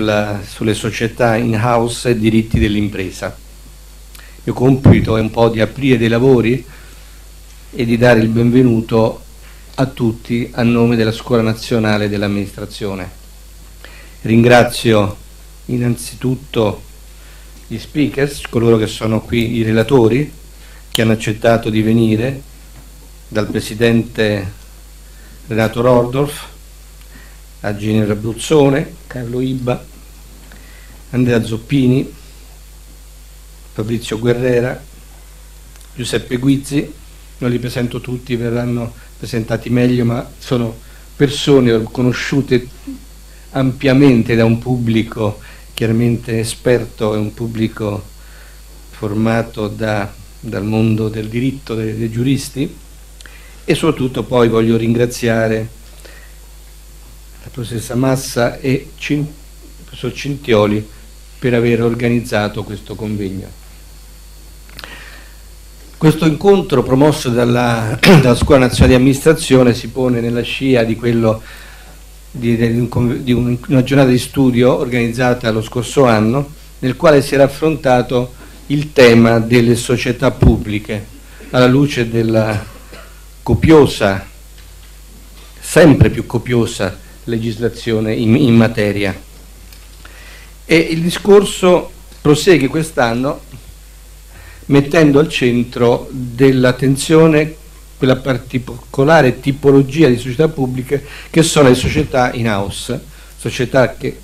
sulla, sulle società in house e diritti dell'impresa. Il mio compito è un po' di aprire dei lavori e di dare il benvenuto a tutti a nome della Scuola Nazionale dell'Amministrazione. Ringrazio innanzitutto gli speakers, coloro che sono qui, i relatori, che hanno accettato di venire, dal Presidente Renato Rordorf, a Ginevra Bruzzone, Carlo Ibba, Andrea Zoppini, Fabrizio Guerrera, Giuseppe Guizzi, non li presento tutti, verranno presentati meglio, ma sono persone conosciute ampiamente da un pubblico chiaramente esperto e un pubblico formato da, dal mondo del diritto, dei, dei giuristi. E soprattutto poi voglio ringraziare la professoressa Massa e il professor Cintioli per aver organizzato questo convegno. Questo incontro promosso dalla, dalla Scuola Nazionale di Amministrazione si pone nella scia di, quello, di, di una giornata di studio organizzata lo scorso anno nel quale si era affrontato il tema delle società pubbliche alla luce della copiosa, sempre più copiosa legislazione in, in materia. E il discorso prosegue quest'anno mettendo al centro dell'attenzione quella particolare tipologia di società pubbliche che sono le società in house, società che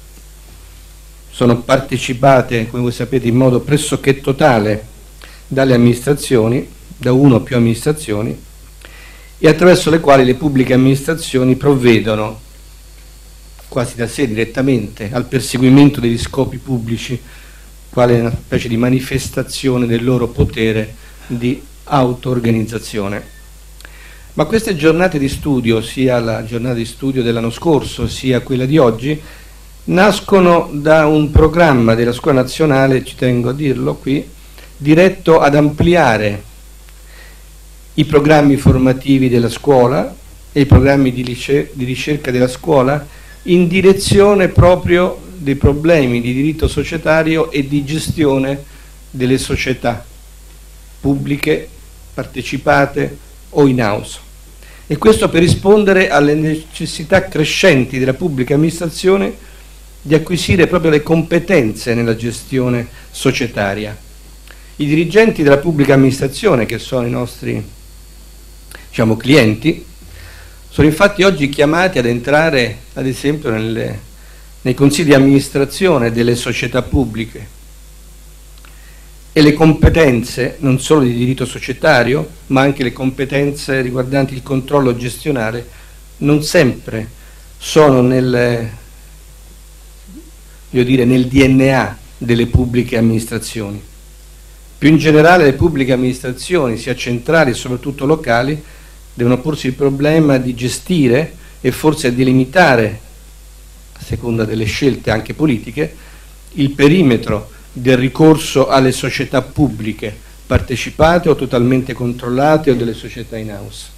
sono partecipate, come voi sapete, in modo pressoché totale dalle amministrazioni, da uno o più amministrazioni, e attraverso le quali le pubbliche amministrazioni provvedono quasi da sé direttamente al perseguimento degli scopi pubblici, quale una specie di manifestazione del loro potere di auto-organizzazione. Ma queste giornate di studio, sia la giornata di studio dell'anno scorso, sia quella di oggi, nascono da un programma della Scuola Nazionale, ci tengo a dirlo qui, diretto ad ampliare i programmi formativi della scuola e i programmi di, ricerca della scuola in direzione proprio dei problemi di diritto societario e di gestione delle società pubbliche, partecipate o in house. E questo per rispondere alle necessità crescenti della pubblica amministrazione di acquisire proprio le competenze nella gestione societaria. I dirigenti della pubblica amministrazione, che sono i nostri diciamo, clienti, sono infatti oggi chiamati ad entrare, ad esempio, nelle, nei consigli di amministrazione delle società pubbliche e le competenze non solo di diritto societario, ma anche le competenze riguardanti il controllo gestionale, non sempre sono nel, dire, nel DNA delle pubbliche amministrazioni. Più in generale le pubbliche amministrazioni, sia centrali e soprattutto locali, devono porsi il problema di gestire e forse di limitare, a seconda delle scelte anche politiche, il perimetro del ricorso alle società pubbliche partecipate o totalmente controllate o delle società in house.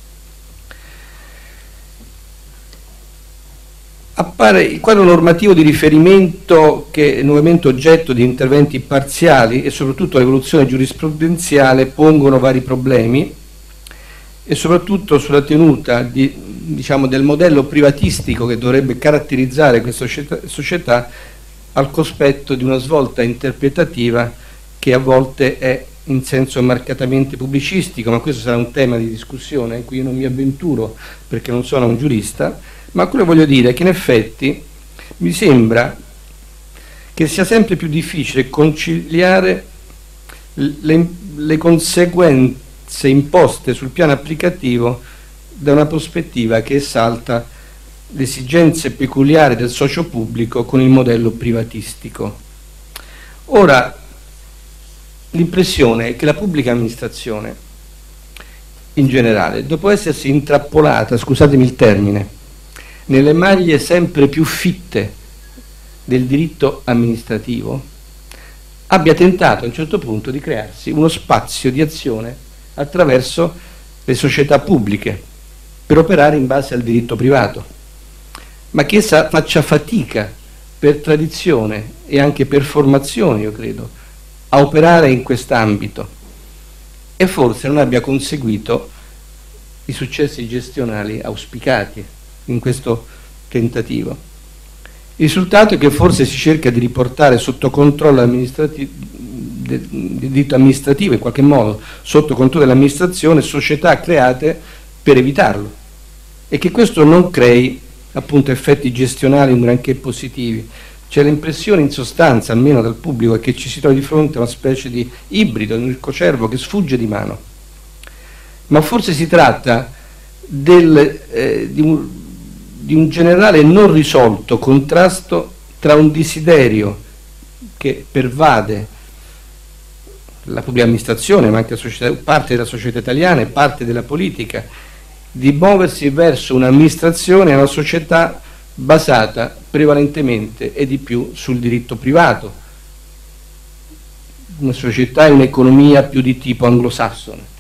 Appare il quadro normativo di riferimento che è nuovamente oggetto di interventi parziali e soprattutto l'evoluzione giurisprudenziale pongono vari problemi e soprattutto sulla tenuta di, diciamo, del modello privatistico che dovrebbe caratterizzare questa società, al cospetto di una svolta interpretativa che a volte è in senso marcatamente pubblicistico, ma questo sarà un tema di discussione in cui io non mi avventuro perché non sono un giurista, ma quello che voglio dire è che in effetti mi sembra che sia sempre più difficile conciliare le, le conseguenze imposte sul piano applicativo da una prospettiva che esalta le esigenze peculiari del socio pubblico con il modello privatistico. Ora, l'impressione è che la pubblica amministrazione in generale, dopo essersi intrappolata, scusatemi il termine, nelle maglie sempre più fitte del diritto amministrativo, abbia tentato a un certo punto di crearsi uno spazio di azione attraverso le società pubbliche per operare in base al diritto privato, ma che essa faccia fatica per tradizione e anche per formazione, io credo, a operare in quest'ambito e forse non abbia conseguito i successi gestionali auspicati in questo tentativo. Il risultato è che forse si cerca di riportare sotto controllo amministrativo, di diritto amministrativo in qualche modo, sotto controllo dell'amministrazione, società create per evitarlo e che questo non crei appunto effetti gestionali granché positivi. C'è l'impressione in sostanza, almeno dal pubblico, che ci si trovi di fronte a una specie di ibrido, un cocervo che sfugge di mano. Ma forse si tratta del, eh, di, un, di un generale non risolto contrasto tra un desiderio che pervade la pubblica amministrazione, ma anche società, parte della società italiana e parte della politica, di muoversi verso un'amministrazione e una società basata prevalentemente e di più sul diritto privato, una società e un'economia più di tipo anglosassone.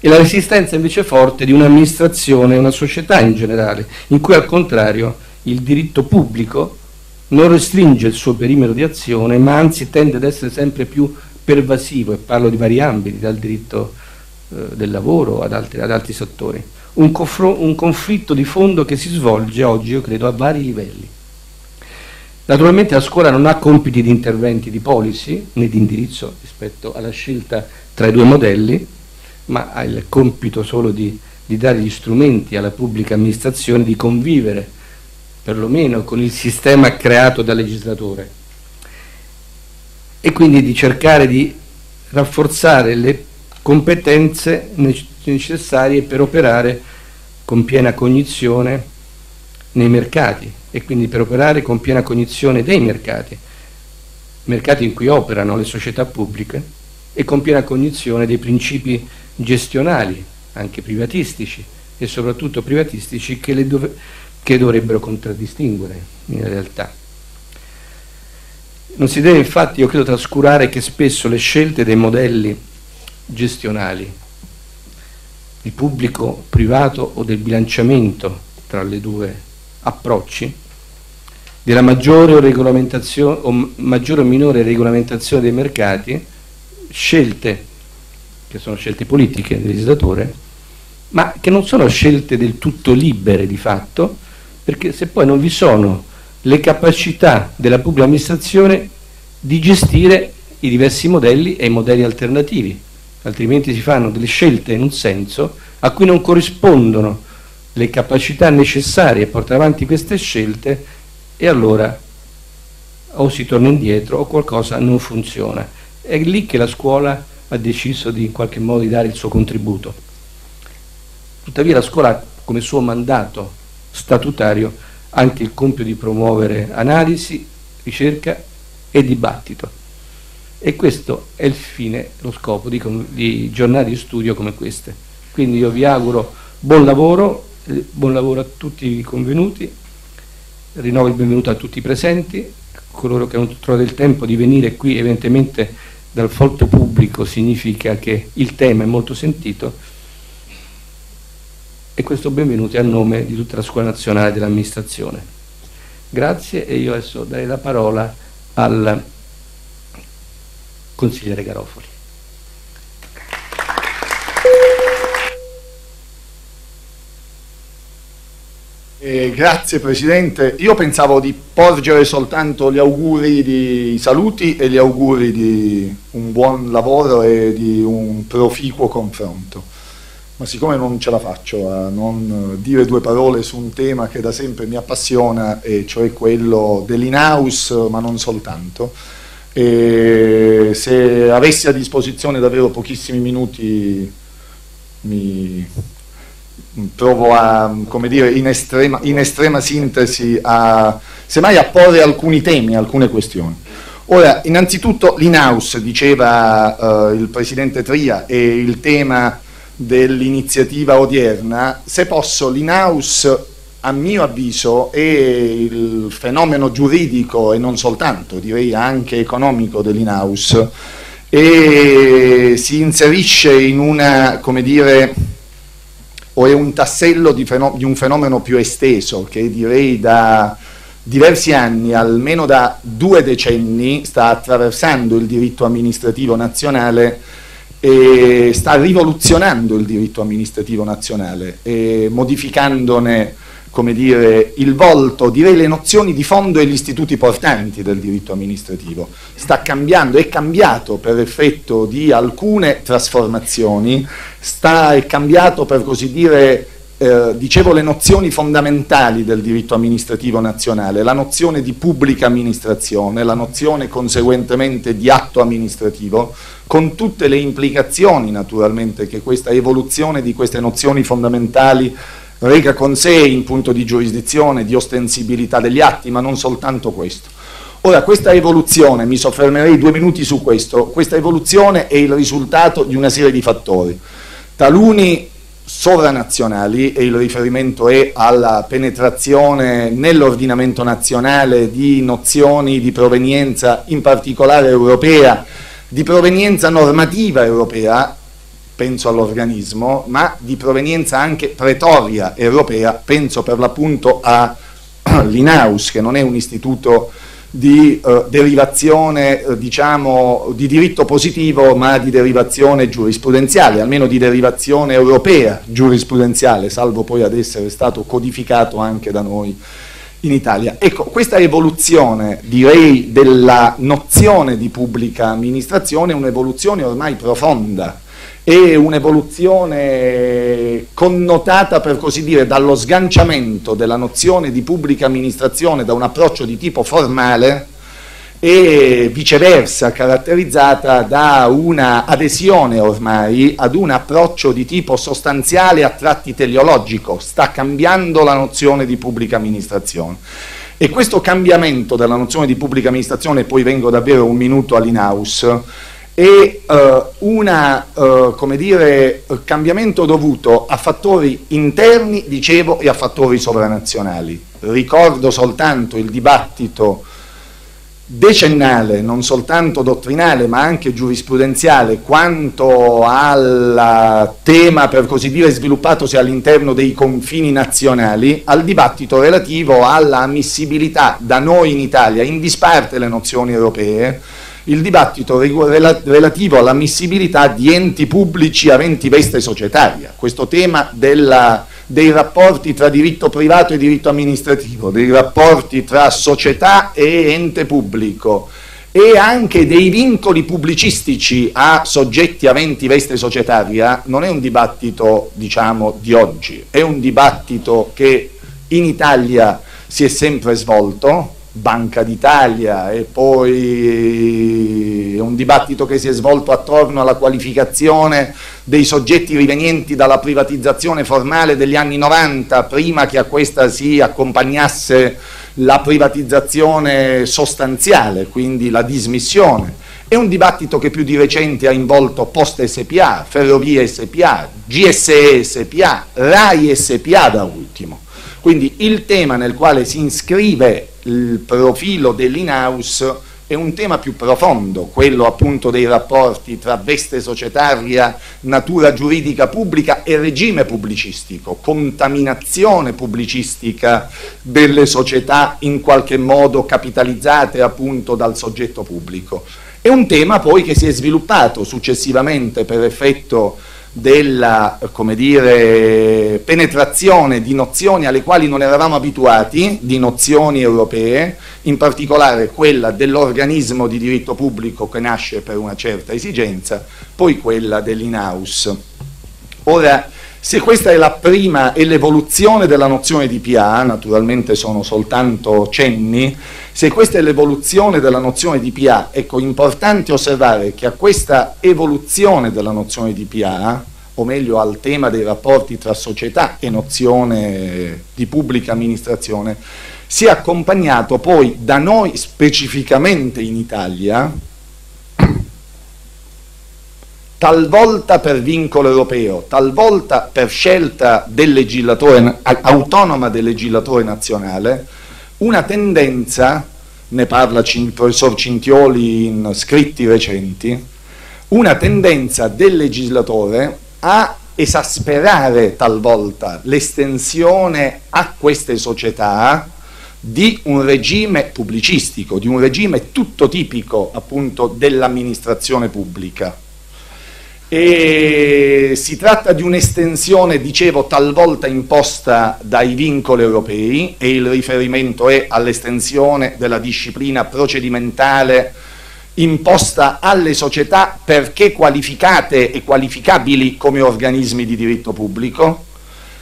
E la resistenza invece forte di un'amministrazione e una società in generale, in cui al contrario il diritto pubblico non restringe il suo perimetro di azione, ma anzi tende ad essere sempre più pervasivo, e parlo di vari ambiti, dal diritto eh, del lavoro ad altri, ad altri settori. Un, un conflitto di fondo che si svolge oggi, io credo, a vari livelli. Naturalmente la scuola non ha compiti di interventi di policy né di indirizzo rispetto alla scelta tra i due modelli, ma ha il compito solo di, di dare gli strumenti alla pubblica amministrazione di convivere perlomeno con il sistema creato dal legislatore e quindi di cercare di rafforzare le competenze necessarie per operare con piena cognizione nei mercati e quindi per operare con piena cognizione dei mercati, mercati in cui operano le società pubbliche e con piena cognizione dei principi gestionali, anche privatistici e soprattutto privatistici che, dov che dovrebbero contraddistinguere in realtà. Non si deve infatti, io credo, trascurare che spesso le scelte dei modelli gestionali, di pubblico, privato o del bilanciamento tra le due approcci, della maggiore o, o maggiore o minore regolamentazione dei mercati, scelte che sono scelte politiche del legislatore, ma che non sono scelte del tutto libere di fatto, perché se poi non vi sono le capacità della pubblica amministrazione di gestire i diversi modelli e i modelli alternativi, altrimenti si fanno delle scelte in un senso a cui non corrispondono le capacità necessarie a portare avanti queste scelte e allora o si torna indietro o qualcosa non funziona. È lì che la scuola ha deciso di in qualche modo di dare il suo contributo. Tuttavia la scuola come suo mandato statutario anche il compito di promuovere analisi, ricerca e dibattito. E questo è il fine, lo scopo di, di giornate di studio come queste. Quindi io vi auguro buon lavoro, eh, buon lavoro a tutti i convenuti, rinnovo il benvenuto a tutti i presenti, coloro che hanno trovato il tempo di venire qui evidentemente dal folto pubblico significa che il tema è molto sentito e questo benvenuto è a nome di tutta la Scuola Nazionale dell'Amministrazione. Grazie e io adesso darei la parola al consigliere Garofoli. Eh, grazie Presidente, io pensavo di porgere soltanto gli auguri di saluti e gli auguri di un buon lavoro e di un proficuo confronto ma siccome non ce la faccio a non dire due parole su un tema che da sempre mi appassiona, e cioè quello dell'in-house, ma non soltanto, e se avessi a disposizione davvero pochissimi minuti mi provo a, come dire, in estrema, in estrema sintesi a, semmai a porre alcuni temi, alcune questioni. Ora, innanzitutto l'in-house, diceva uh, il Presidente Tria, e il tema dell'iniziativa odierna, se posso l'in-house a mio avviso è il fenomeno giuridico e non soltanto, direi anche economico dell'in-house e si inserisce in una, come dire, o è un tassello di, di un fenomeno più esteso che direi da diversi anni, almeno da due decenni, sta attraversando il diritto amministrativo nazionale e sta rivoluzionando il diritto amministrativo nazionale, modificandone dire, il volto, direi le nozioni di fondo e gli istituti portanti del diritto amministrativo. Sta cambiando, è cambiato per effetto di alcune trasformazioni, sta, è cambiato per così dire eh, dicevo le nozioni fondamentali del diritto amministrativo nazionale, la nozione di pubblica amministrazione, la nozione conseguentemente di atto amministrativo, con tutte le implicazioni naturalmente che questa evoluzione di queste nozioni fondamentali reca con sé in punto di giurisdizione, di ostensibilità degli atti, ma non soltanto questo. Ora, questa evoluzione, mi soffermerei due minuti su questo, questa evoluzione è il risultato di una serie di fattori. Taluni sovranazionali e il riferimento è alla penetrazione nell'ordinamento nazionale di nozioni di provenienza in particolare europea, di provenienza normativa europea, penso all'organismo, ma di provenienza anche pretoria europea, penso per l'appunto all'INAUS, che non è un istituto di eh, derivazione eh, diciamo di diritto positivo ma di derivazione giurisprudenziale, almeno di derivazione europea giurisprudenziale, salvo poi ad essere stato codificato anche da noi in Italia. Ecco, questa evoluzione, direi, della nozione di pubblica amministrazione è un'evoluzione ormai profonda, è un'evoluzione connotata per così dire dallo sganciamento della nozione di pubblica amministrazione da un approccio di tipo formale e viceversa caratterizzata da una adesione ormai ad un approccio di tipo sostanziale a tratti teleologico, sta cambiando la nozione di pubblica amministrazione. E questo cambiamento della nozione di pubblica amministrazione, poi vengo davvero un minuto all'in-house, è uh, un uh, cambiamento dovuto a fattori interni, dicevo, e a fattori sovranazionali. Ricordo soltanto il dibattito decennale, non soltanto dottrinale ma anche giurisprudenziale, quanto al tema per così dire sviluppatosi all'interno dei confini nazionali, al dibattito relativo alla ammissibilità da noi in Italia, in disparte le nozioni europee, il dibattito relativo all'ammissibilità di enti pubblici aventi veste societaria. Questo tema della, dei rapporti tra diritto privato e diritto amministrativo, dei rapporti tra società e ente pubblico e anche dei vincoli pubblicistici a soggetti aventi veste societaria non è un dibattito diciamo di oggi, è un dibattito che in Italia si è sempre svolto, Banca d'Italia e poi un dibattito che si è svolto attorno alla qualificazione dei soggetti rivenienti dalla privatizzazione formale degli anni 90 prima che a questa si accompagnasse la privatizzazione sostanziale, quindi la dismissione. È un dibattito che più di recente ha involto Poste SPA, Ferrovie SPA, GSE SPA, RAI SPA da ultimo. Quindi il tema nel quale si iscrive il profilo dell'in-house è un tema più profondo, quello appunto dei rapporti tra veste societaria, natura giuridica pubblica e regime pubblicistico, contaminazione pubblicistica delle società in qualche modo capitalizzate appunto dal soggetto pubblico. È un tema poi che si è sviluppato successivamente per effetto della dire, penetrazione di nozioni alle quali non eravamo abituati, di nozioni europee, in particolare quella dell'organismo di diritto pubblico che nasce per una certa esigenza, poi quella dell'in-house. Ora, se questa è la prima e l'evoluzione della nozione di PA, naturalmente sono soltanto cenni, se questa è l'evoluzione della nozione di PA, ecco, importante osservare che a questa evoluzione della nozione di PA, o meglio al tema dei rapporti tra società e nozione di pubblica amministrazione, si è accompagnato poi da noi specificamente in Italia talvolta per vincolo europeo, talvolta per scelta del legislatore, autonoma del legislatore nazionale, una tendenza, ne parla il professor Cintioli in scritti recenti, una tendenza del legislatore a esasperare talvolta l'estensione a queste società di un regime pubblicistico, di un regime tutto tipico appunto dell'amministrazione pubblica. E si tratta di un'estensione, dicevo, talvolta imposta dai vincoli europei e il riferimento è all'estensione della disciplina procedimentale imposta alle società perché qualificate e qualificabili come organismi di diritto pubblico,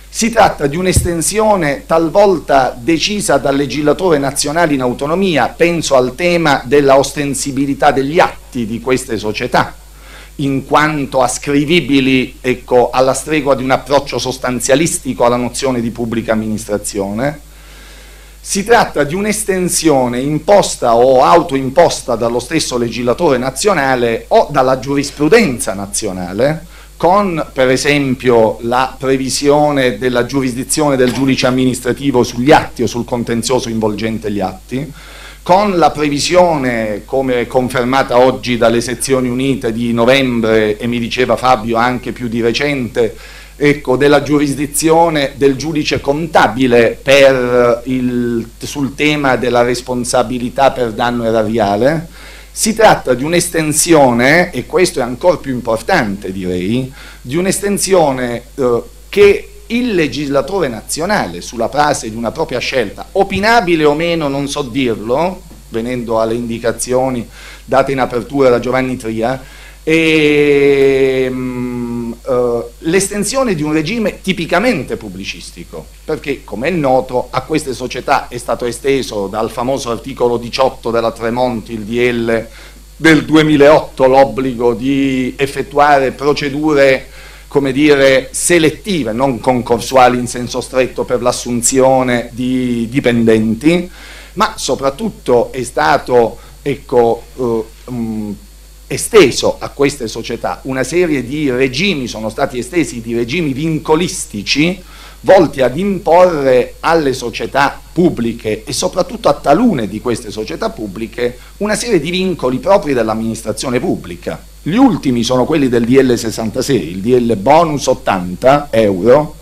si tratta di un'estensione talvolta decisa dal legislatore nazionale in autonomia, penso al tema della ostensibilità degli atti di queste società, in quanto ascrivibili ecco, alla stregua di un approccio sostanzialistico alla nozione di pubblica amministrazione. Si tratta di un'estensione imposta o autoimposta dallo stesso legislatore nazionale o dalla giurisprudenza nazionale, con per esempio la previsione della giurisdizione del giudice amministrativo sugli atti o sul contenzioso involgente gli atti, con la previsione, come confermata oggi dalle sezioni unite di novembre e mi diceva Fabio anche più di recente, ecco, della giurisdizione del giudice contabile il, sul tema della responsabilità per danno erariale, si tratta di un'estensione, e questo è ancora più importante direi, di un'estensione eh, che il legislatore nazionale sulla base di una propria scelta, opinabile o meno non so dirlo, venendo alle indicazioni date in apertura da Giovanni Tria, um, uh, l'estensione di un regime tipicamente pubblicistico, perché come è noto a queste società è stato esteso dal famoso articolo 18 della Tremonti, il DL del 2008, l'obbligo di effettuare procedure come dire, selettive, non concorsuali in senso stretto per l'assunzione di dipendenti, ma soprattutto è stato ecco, uh, um, esteso a queste società. Una serie di regimi, sono stati estesi di regimi vincolistici volti ad imporre alle società pubbliche e soprattutto a talune di queste società pubbliche una serie di vincoli propri dell'amministrazione pubblica. Gli ultimi sono quelli del DL 66, il DL bonus 80 euro,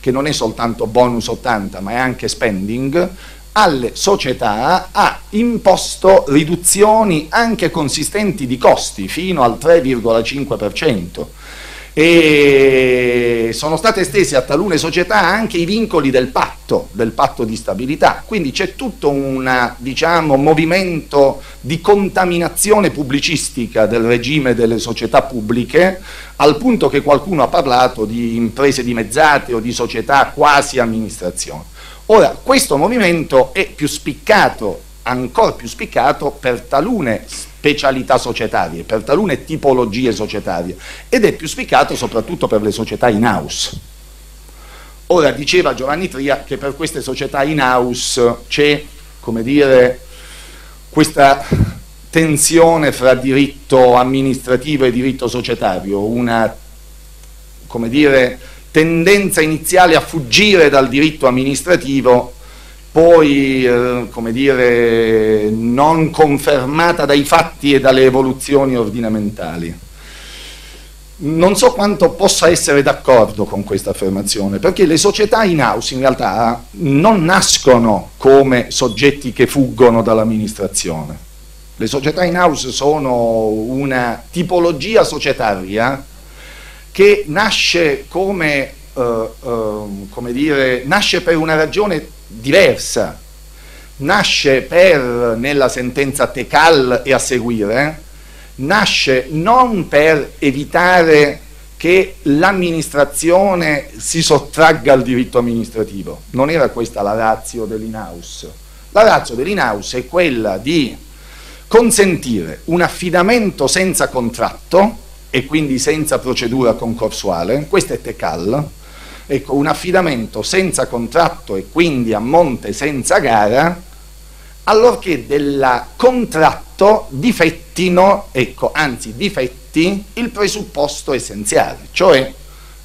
che non è soltanto bonus 80 ma è anche spending, alle società ha imposto riduzioni anche consistenti di costi fino al 3,5% e sono state estese a talune società anche i vincoli del patto, del patto di stabilità, quindi c'è tutto un diciamo, movimento di contaminazione pubblicistica del regime delle società pubbliche al punto che qualcuno ha parlato di imprese dimezzate o di società quasi amministrazione. Ora, questo movimento è più spiccato, ancora più spiccato, per talune specialità societarie, per talune tipologie societarie ed è più spiccato soprattutto per le società in house. Ora diceva Giovanni Tria che per queste società in house c'è, come dire, questa tensione fra diritto amministrativo e diritto societario, una, come dire, tendenza iniziale a fuggire dal diritto amministrativo, poi eh, come dire, non confermata dai fatti e dalle evoluzioni ordinamentali. Non so quanto possa essere d'accordo con questa affermazione, perché le società in house in realtà non nascono come soggetti che fuggono dall'amministrazione. Le società in house sono una tipologia societaria che nasce come, uh, uh, come dire, nasce per una ragione diversa, nasce per, nella sentenza Tecal e a seguire, nasce non per evitare che l'amministrazione si sottragga al diritto amministrativo, non era questa la razio dell'in-house. La razio dell'in-house è quella di consentire un affidamento senza contratto e quindi senza procedura concorsuale, questo è Tecal, ecco, un affidamento senza contratto e quindi a monte senza gara, allorché del contratto difettino, ecco, anzi difetti il presupposto essenziale, cioè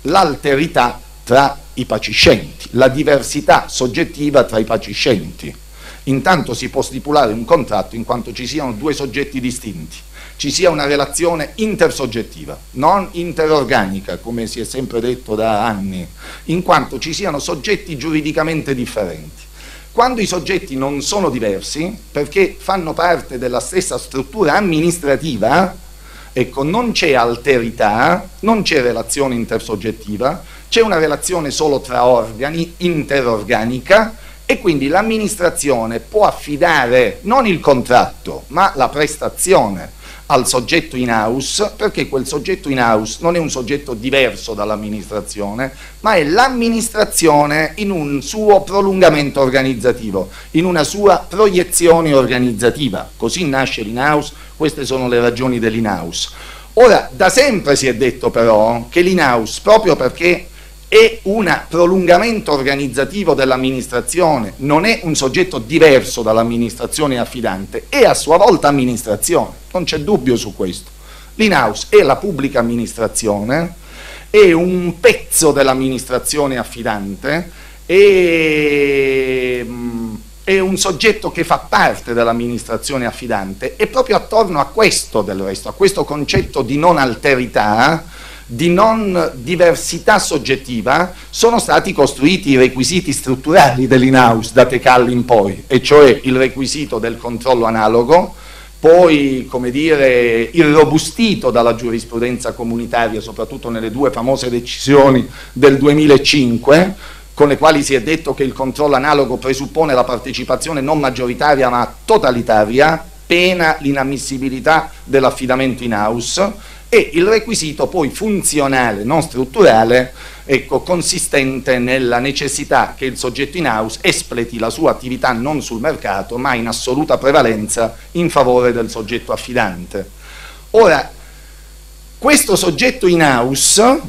l'alterità tra i paciscenti, la diversità soggettiva tra i paciscenti. Intanto si può stipulare un contratto in quanto ci siano due soggetti distinti ci sia una relazione intersoggettiva, non interorganica, come si è sempre detto da anni, in quanto ci siano soggetti giuridicamente differenti. quando i soggetti non sono diversi, perché fanno parte della stessa struttura amministrativa, ecco, non c'è alterità, non c'è relazione intersoggettiva, c'è una relazione solo tra organi, interorganica, e quindi l'amministrazione può affidare non il contratto, ma la prestazione al soggetto in house, perché quel soggetto in house non è un soggetto diverso dall'amministrazione, ma è l'amministrazione in un suo prolungamento organizzativo, in una sua proiezione organizzativa. Così nasce l'in house, queste sono le ragioni dell'in house. Ora, da sempre si è detto però che l'in house, proprio perché è un prolungamento organizzativo dell'amministrazione, non è un soggetto diverso dall'amministrazione affidante, è a sua volta amministrazione, non c'è dubbio su questo. L'in-house è la pubblica amministrazione, è un pezzo dell'amministrazione affidante, è, mm, è un soggetto che fa parte dell'amministrazione affidante e proprio attorno a questo del resto, a questo concetto di non alterità, di non diversità soggettiva sono stati costruiti i requisiti strutturali dell'in-house da Tecalli in poi, e cioè il requisito del controllo analogo, poi come dire, irrobustito dalla giurisprudenza comunitaria, soprattutto nelle due famose decisioni del 2005, con le quali si è detto che il controllo analogo presuppone la partecipazione non maggioritaria ma totalitaria, pena l'inammissibilità dell'affidamento in house, e il requisito poi funzionale, non strutturale, ecco, consistente nella necessità che il soggetto in house espleti la sua attività non sul mercato, ma in assoluta prevalenza in favore del soggetto affidante. Ora, questo soggetto in house,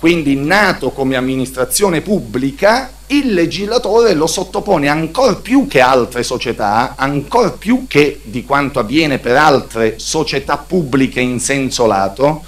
quindi nato come amministrazione pubblica, il legislatore lo sottopone ancor più che altre società, ancor più che di quanto avviene per altre società pubbliche in senso lato,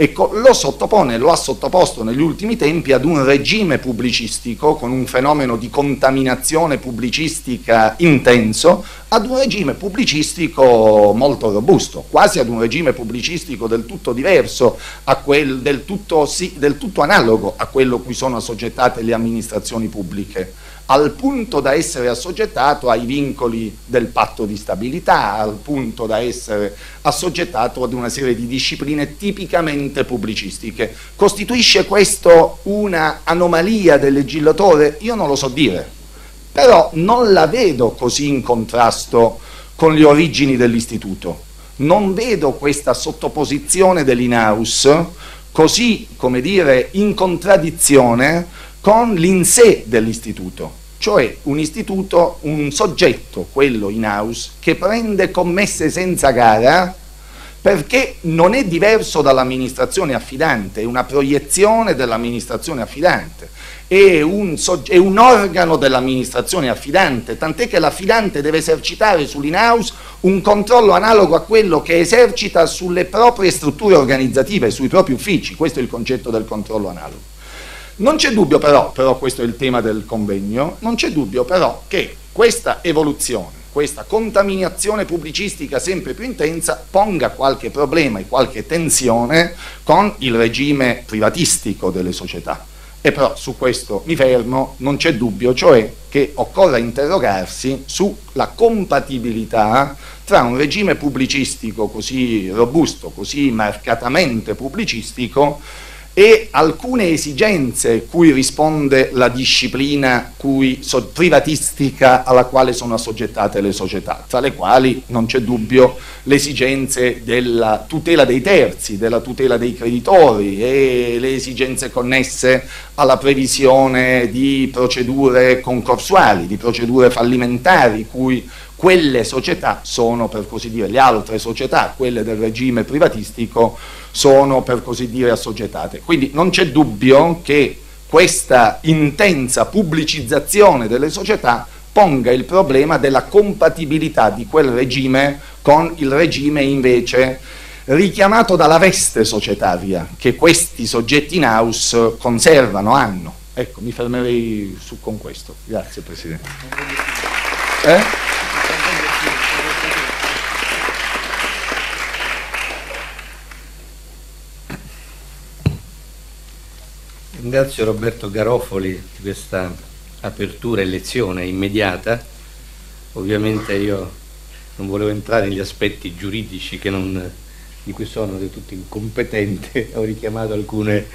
ecco, lo sottopone, lo ha sottoposto negli ultimi tempi ad un regime pubblicistico con un fenomeno di contaminazione pubblicistica intenso, ad un regime pubblicistico molto robusto, quasi ad un regime pubblicistico del tutto diverso, quel, del, tutto, sì, del tutto analogo a quello cui sono assoggettate le amministrazioni pubbliche al punto da essere assoggettato ai vincoli del patto di stabilità, al punto da essere assoggettato ad una serie di discipline tipicamente pubblicistiche. Costituisce questo una anomalia del legislatore? Io non lo so dire, però non la vedo così in contrasto con le origini dell'istituto. Non vedo questa sottoposizione dell'in-house così, come dire, in contraddizione con l'insè dell'istituto cioè un istituto, un soggetto, quello in house, che prende commesse senza gara perché non è diverso dall'amministrazione affidante, è una proiezione dell'amministrazione affidante, è un, è un organo dell'amministrazione affidante, tant'è che l'affidante deve esercitare sull'in-house un controllo analogo a quello che esercita sulle proprie strutture organizzative, sui propri uffici, questo è il concetto del controllo analogo. Non c'è dubbio però, però questo è il tema del convegno, non c'è dubbio però che questa evoluzione, questa contaminazione pubblicistica sempre più intensa ponga qualche problema e qualche tensione con il regime privatistico delle società. E però su questo mi fermo, non c'è dubbio, cioè che occorra interrogarsi sulla compatibilità tra un regime pubblicistico così robusto, così marcatamente pubblicistico, e alcune esigenze cui risponde la disciplina cui, so, privatistica alla quale sono assoggettate le società, tra le quali non c'è dubbio le esigenze della tutela dei terzi, della tutela dei creditori e le esigenze connesse alla previsione di procedure concorsuali, di procedure fallimentari, cui quelle società sono, per così dire, le altre società, quelle del regime privatistico, sono per così dire assoggettate. Quindi non c'è dubbio che questa intensa pubblicizzazione delle società ponga il problema della compatibilità di quel regime con il regime invece richiamato dalla veste societaria che questi soggetti in house conservano, hanno. Ecco, mi fermerei su con questo. Grazie Presidente. Eh? Ringrazio Roberto Garofoli di questa apertura e lezione immediata. Ovviamente io non volevo entrare negli aspetti giuridici non, di cui sono del tutto incompetente, ho richiamato alcune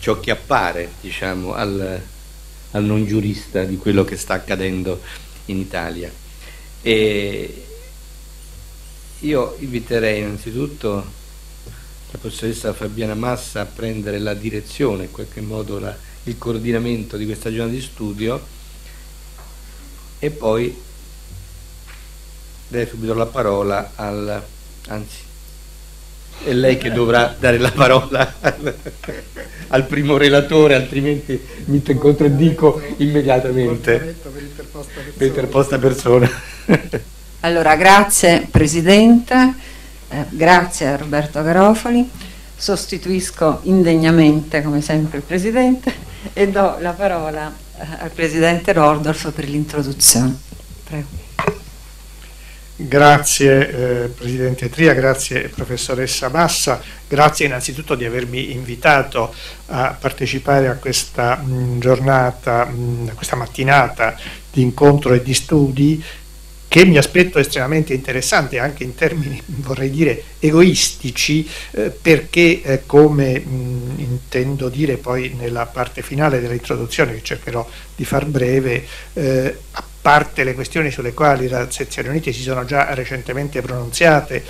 ciò che appare diciamo, al, al non giurista di quello che sta accadendo in Italia. E io inviterei innanzitutto la professoressa Fabiana Massa a prendere la direzione, in qualche modo la, il coordinamento di questa giornata di studio e poi dare subito la parola al, anzi è lei che dovrà dare la parola al, al primo relatore, altrimenti mi contraddico immediatamente. Per interposta persona. Allora, grazie Presidente, eh, grazie a Roberto Garofoli, sostituisco indegnamente come sempre il Presidente e do la parola eh, al Presidente Rordolf per l'introduzione. Prego. Grazie eh, Presidente Tria, grazie Professoressa Massa, grazie innanzitutto di avermi invitato a partecipare a questa mh, giornata, mh, a questa mattinata di incontro e di studi che mi aspetto estremamente interessante anche in termini, vorrei dire, egoistici, eh, perché eh, come mh, intendo dire poi nella parte finale dell'introduzione, che cercherò di far breve, eh, parte le questioni sulle quali le sezioni unite si sono già recentemente pronunziate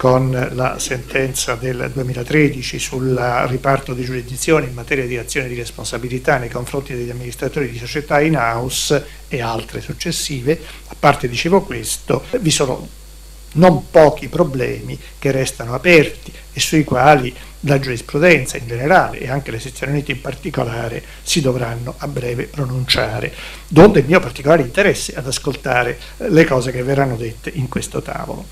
con la sentenza del 2013 sul riparto di giurisdizione in materia di azione di responsabilità nei confronti degli amministratori di società in house e altre successive, a parte dicevo questo, vi sono non pochi problemi che restano aperti e sui quali la giurisprudenza in generale e anche le sezioni unite in particolare si dovranno a breve pronunciare, donde il mio particolare interesse ad ascoltare le cose che verranno dette in questo tavolo.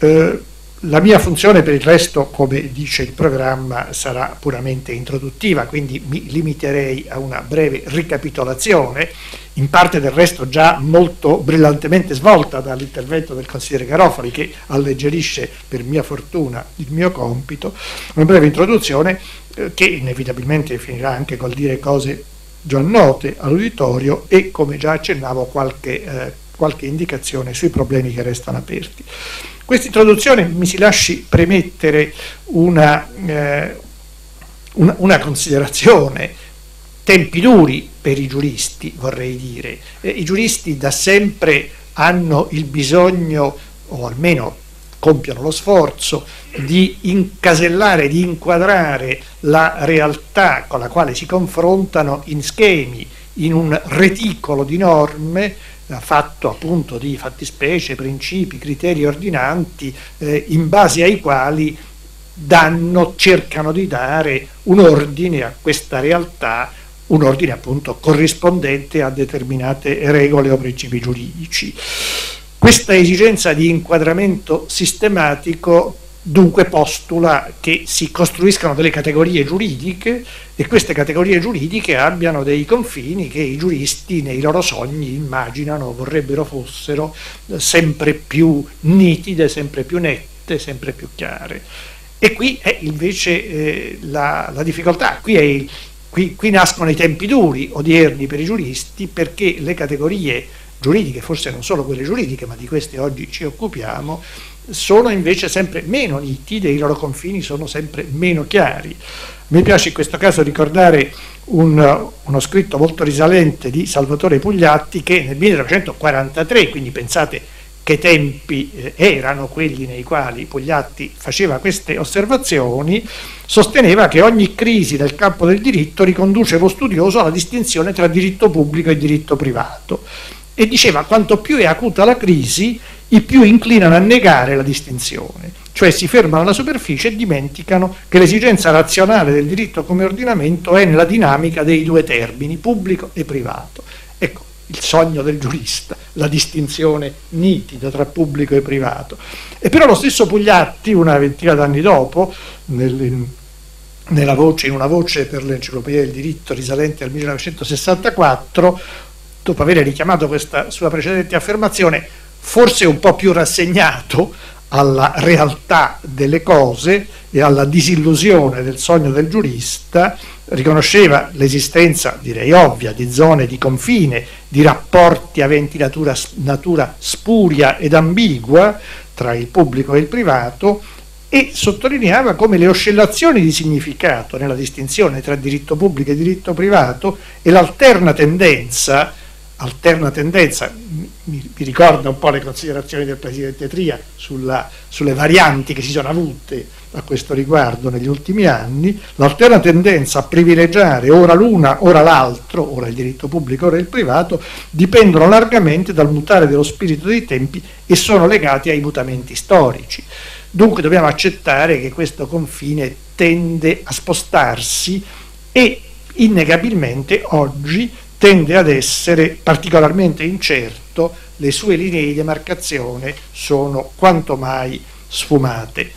Eh, la mia funzione per il resto, come dice il programma, sarà puramente introduttiva, quindi mi limiterei a una breve ricapitolazione, in parte del resto già molto brillantemente svolta dall'intervento del consigliere Garofali, che alleggerisce per mia fortuna il mio compito, una breve introduzione eh, che inevitabilmente finirà anche col dire cose già note all'uditorio e, come già accennavo, qualche, eh, qualche indicazione sui problemi che restano aperti. Questa introduzione mi si lasci premettere una, eh, una, una considerazione, tempi duri per i giuristi vorrei dire. Eh, I giuristi da sempre hanno il bisogno, o almeno compiono lo sforzo, di incasellare, di inquadrare la realtà con la quale si confrontano in schemi, in un reticolo di norme fatto appunto di fattispecie, principi, criteri ordinanti eh, in base ai quali danno, cercano di dare un ordine a questa realtà, un ordine appunto corrispondente a determinate regole o principi giuridici. Questa esigenza di inquadramento sistematico dunque postula che si costruiscano delle categorie giuridiche e queste categorie giuridiche abbiano dei confini che i giuristi nei loro sogni immaginano vorrebbero fossero sempre più nitide, sempre più nette, sempre più chiare. E qui è invece eh, la, la, difficoltà, qui, è, qui, qui nascono i tempi duri odierni per i giuristi perché le categorie giuridiche, forse non solo quelle giuridiche, ma di queste oggi ci occupiamo, sono invece sempre meno nitide, i loro confini sono sempre meno chiari. Mi piace in questo caso ricordare un, uno scritto molto risalente di Salvatore Pugliatti che nel 1943, quindi pensate che tempi eh, erano quelli nei quali Pugliatti faceva queste osservazioni, sosteneva che ogni crisi del campo del diritto riconduce lo studioso alla distinzione tra diritto pubblico e diritto privato e diceva quanto più è acuta la crisi, i più inclinano a negare la distinzione, cioè si fermano alla superficie e dimenticano che l'esigenza razionale del diritto come ordinamento è nella dinamica dei due termini, pubblico e privato. Ecco, il sogno del giurista, la distinzione nitida tra pubblico e privato. E però lo stesso Pugliatti, una ventina d'anni dopo, nel, voce, in una voce per l'enciclopedia del diritto risalente al 1964, dopo aver richiamato questa sua precedente affermazione, forse un po' più rassegnato, alla realtà delle cose e alla disillusione del sogno del giurista, riconosceva l'esistenza, direi ovvia, di zone di confine, di rapporti aventi natura, natura spuria ed ambigua tra il pubblico e il privato e sottolineava come le oscillazioni di significato nella distinzione tra diritto pubblico e diritto privato e l'alterna tendenza alterna tendenza, mi, mi, ricorda un po' le considerazioni del Presidente Tria sulla, sulle varianti che si sono avute a questo riguardo negli ultimi anni, l'alterna tendenza a privilegiare ora l'una, ora l'altro, ora il diritto pubblico, ora il privato, dipendono largamente dal mutare dello spirito dei tempi e sono legati ai mutamenti storici. Dunque dobbiamo accettare che questo confine tende a spostarsi e innegabilmente oggi tende ad essere particolarmente incerto, le sue linee di demarcazione sono quanto mai sfumate.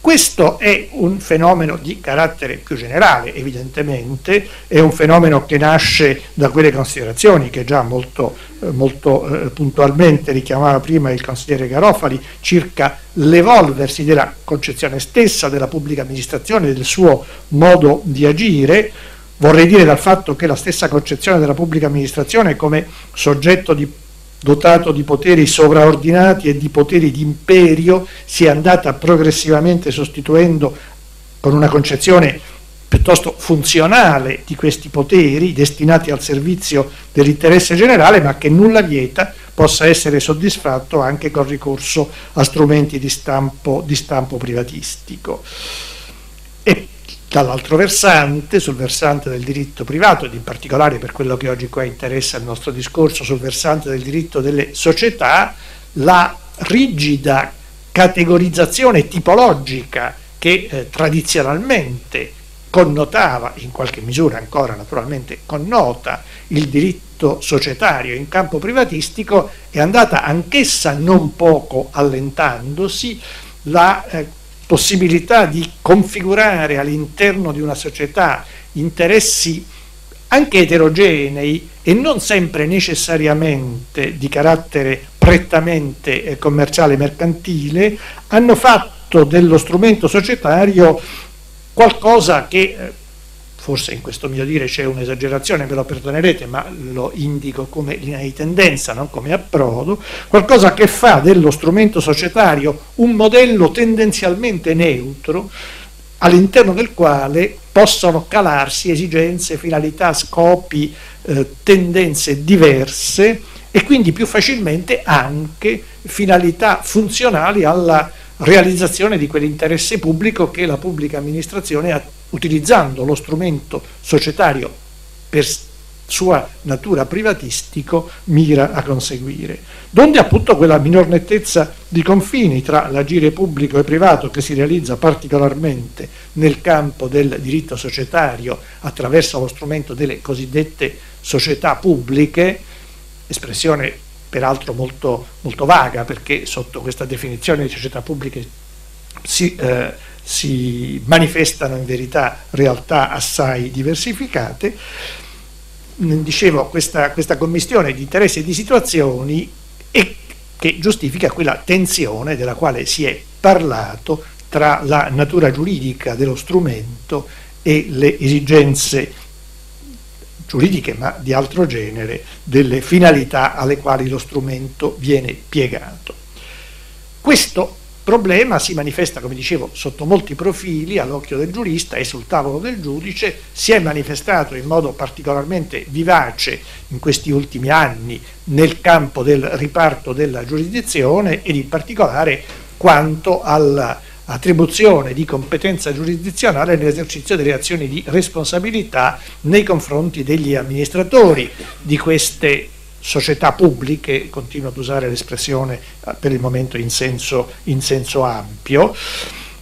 Questo è un fenomeno di carattere più generale, evidentemente, è un fenomeno che nasce da quelle considerazioni che già molto, eh, molto eh, puntualmente richiamava prima il consigliere Garofali circa l'evolversi della concezione stessa della pubblica amministrazione, del suo modo di agire, vorrei dire dal fatto che la stessa concezione della pubblica amministrazione come soggetto di, dotato di poteri sovraordinati e di poteri di imperio si è andata progressivamente sostituendo con una concezione piuttosto funzionale di questi poteri destinati al servizio dell'interesse generale, ma che nulla vieta possa essere soddisfatto anche con ricorso a strumenti di stampo, di stampo privatistico. E Dall'altro versante, sul versante del diritto privato, ed in particolare per quello che oggi qua interessa il nostro discorso, sul versante del diritto delle società, la rigida categorizzazione tipologica che eh, tradizionalmente connotava, in qualche misura ancora naturalmente connota, il diritto societario in campo privatistico è andata anch'essa non poco allentandosi, la eh, possibilità di configurare all'interno di una società interessi anche eterogenei e non sempre necessariamente di carattere prettamente eh, commerciale mercantile, hanno fatto dello strumento societario qualcosa che eh, forse in questo mio dire c'è un'esagerazione, ve lo perdonerete, ma lo indico come linea di tendenza, non come approdo, qualcosa che fa dello strumento societario un modello tendenzialmente neutro all'interno del quale possono calarsi esigenze, finalità, scopi, eh, tendenze diverse e quindi più facilmente anche finalità funzionali alla realizzazione di quell'interesse pubblico che la pubblica amministrazione utilizzando lo strumento societario per sua natura privatistico mira a conseguire. Donde appunto quella minor nettezza di confini tra l'agire pubblico e privato che si realizza particolarmente nel campo del diritto societario attraverso lo strumento delle cosiddette società pubbliche, espressione peraltro molto, molto vaga perché sotto questa definizione di società pubbliche si eh, si manifestano in verità realtà assai diversificate. Dicevo, questa, questa commistione di interessi e di situazioni e che giustifica quella tensione della quale si è parlato tra la natura giuridica dello strumento e le esigenze giuridiche, ma di altro genere, delle finalità alle quali lo strumento viene piegato. Questo problema si manifesta, come dicevo, sotto molti profili all'occhio del giurista e sul tavolo del giudice, si è manifestato in modo particolarmente vivace in questi ultimi anni nel campo del riparto della giurisdizione ed in particolare quanto all'attribuzione di competenza giurisdizionale nell'esercizio delle azioni di responsabilità nei confronti degli amministratori di queste società pubbliche, continuo ad usare l'espressione eh, per il momento in senso, in senso ampio,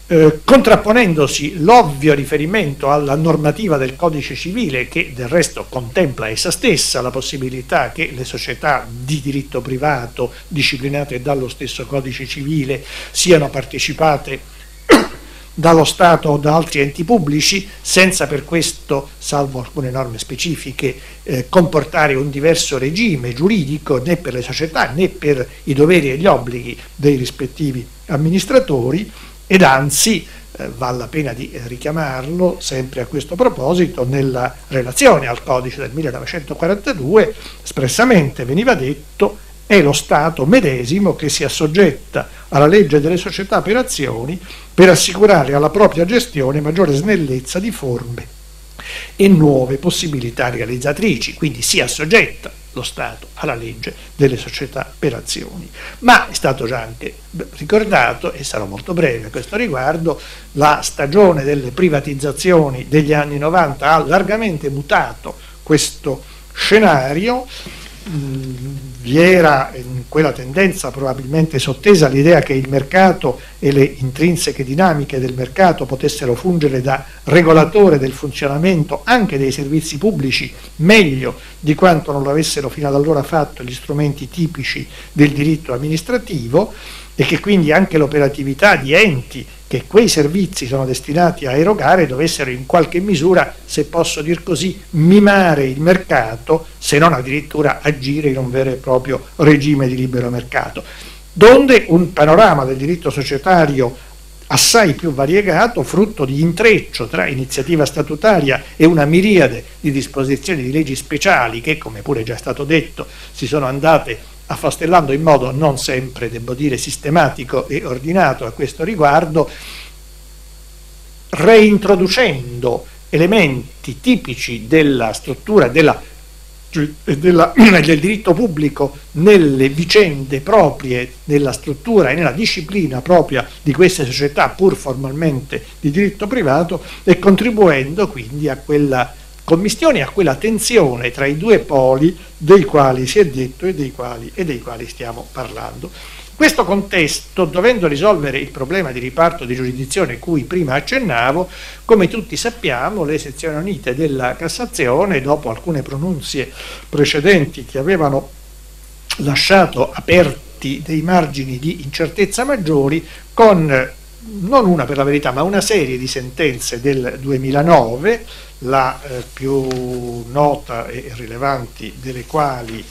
eh, contrapponendosi l'ovvio riferimento alla normativa del codice civile che del resto contempla essa stessa la possibilità che le società di diritto privato disciplinate dallo stesso codice civile siano partecipate dallo Stato o da altri enti pubblici, senza per questo, salvo alcune norme specifiche, eh, comportare un diverso regime giuridico né per le società né per i doveri e gli obblighi dei rispettivi amministratori ed anzi eh, vale la pena di richiamarlo sempre a questo proposito nella relazione al codice del 1942 espressamente veniva detto è lo Stato medesimo che si assoggetta alla legge delle società per azioni per assicurare alla propria gestione maggiore snellezza di forme e nuove possibilità realizzatrici, quindi si assoggetta lo Stato alla legge delle società per azioni. Ma è stato già anche ricordato, e sarò molto breve a questo riguardo, la stagione delle privatizzazioni degli anni 90 ha largamente mutato questo scenario vi era in quella tendenza probabilmente sottesa l'idea che il mercato e le intrinseche dinamiche del mercato potessero fungere da regolatore del funzionamento anche dei servizi pubblici meglio di quanto non lo avessero fino ad allora fatto gli strumenti tipici del diritto amministrativo e che quindi anche l'operatività di enti che quei servizi sono destinati a erogare dovessero in qualche misura, se posso dir così, mimare il mercato, se non addirittura agire in un vero e proprio regime di libero mercato. Donde un panorama del diritto societario assai più variegato, frutto di intreccio tra iniziativa statutaria e una miriade di disposizioni di leggi speciali che, come pure già è stato detto, si sono andate affastellando in modo non sempre, devo dire, sistematico e ordinato a questo riguardo, reintroducendo elementi tipici della struttura della, della, del diritto pubblico nelle vicende proprie della struttura e nella disciplina propria di queste società pur formalmente di diritto privato e contribuendo quindi a quella commistione a quella tensione tra i due poli dei quali si è detto e dei quali, e dei quali stiamo parlando. Questo contesto, dovendo risolvere il problema di riparto di giurisdizione cui prima accennavo, come tutti sappiamo, le sezioni unite della Cassazione, dopo alcune pronunzie precedenti che avevano lasciato aperti dei margini di incertezza maggiori, con non una per la verità, ma una serie di sentenze del 2009, la eh, più nota e rilevanti delle quali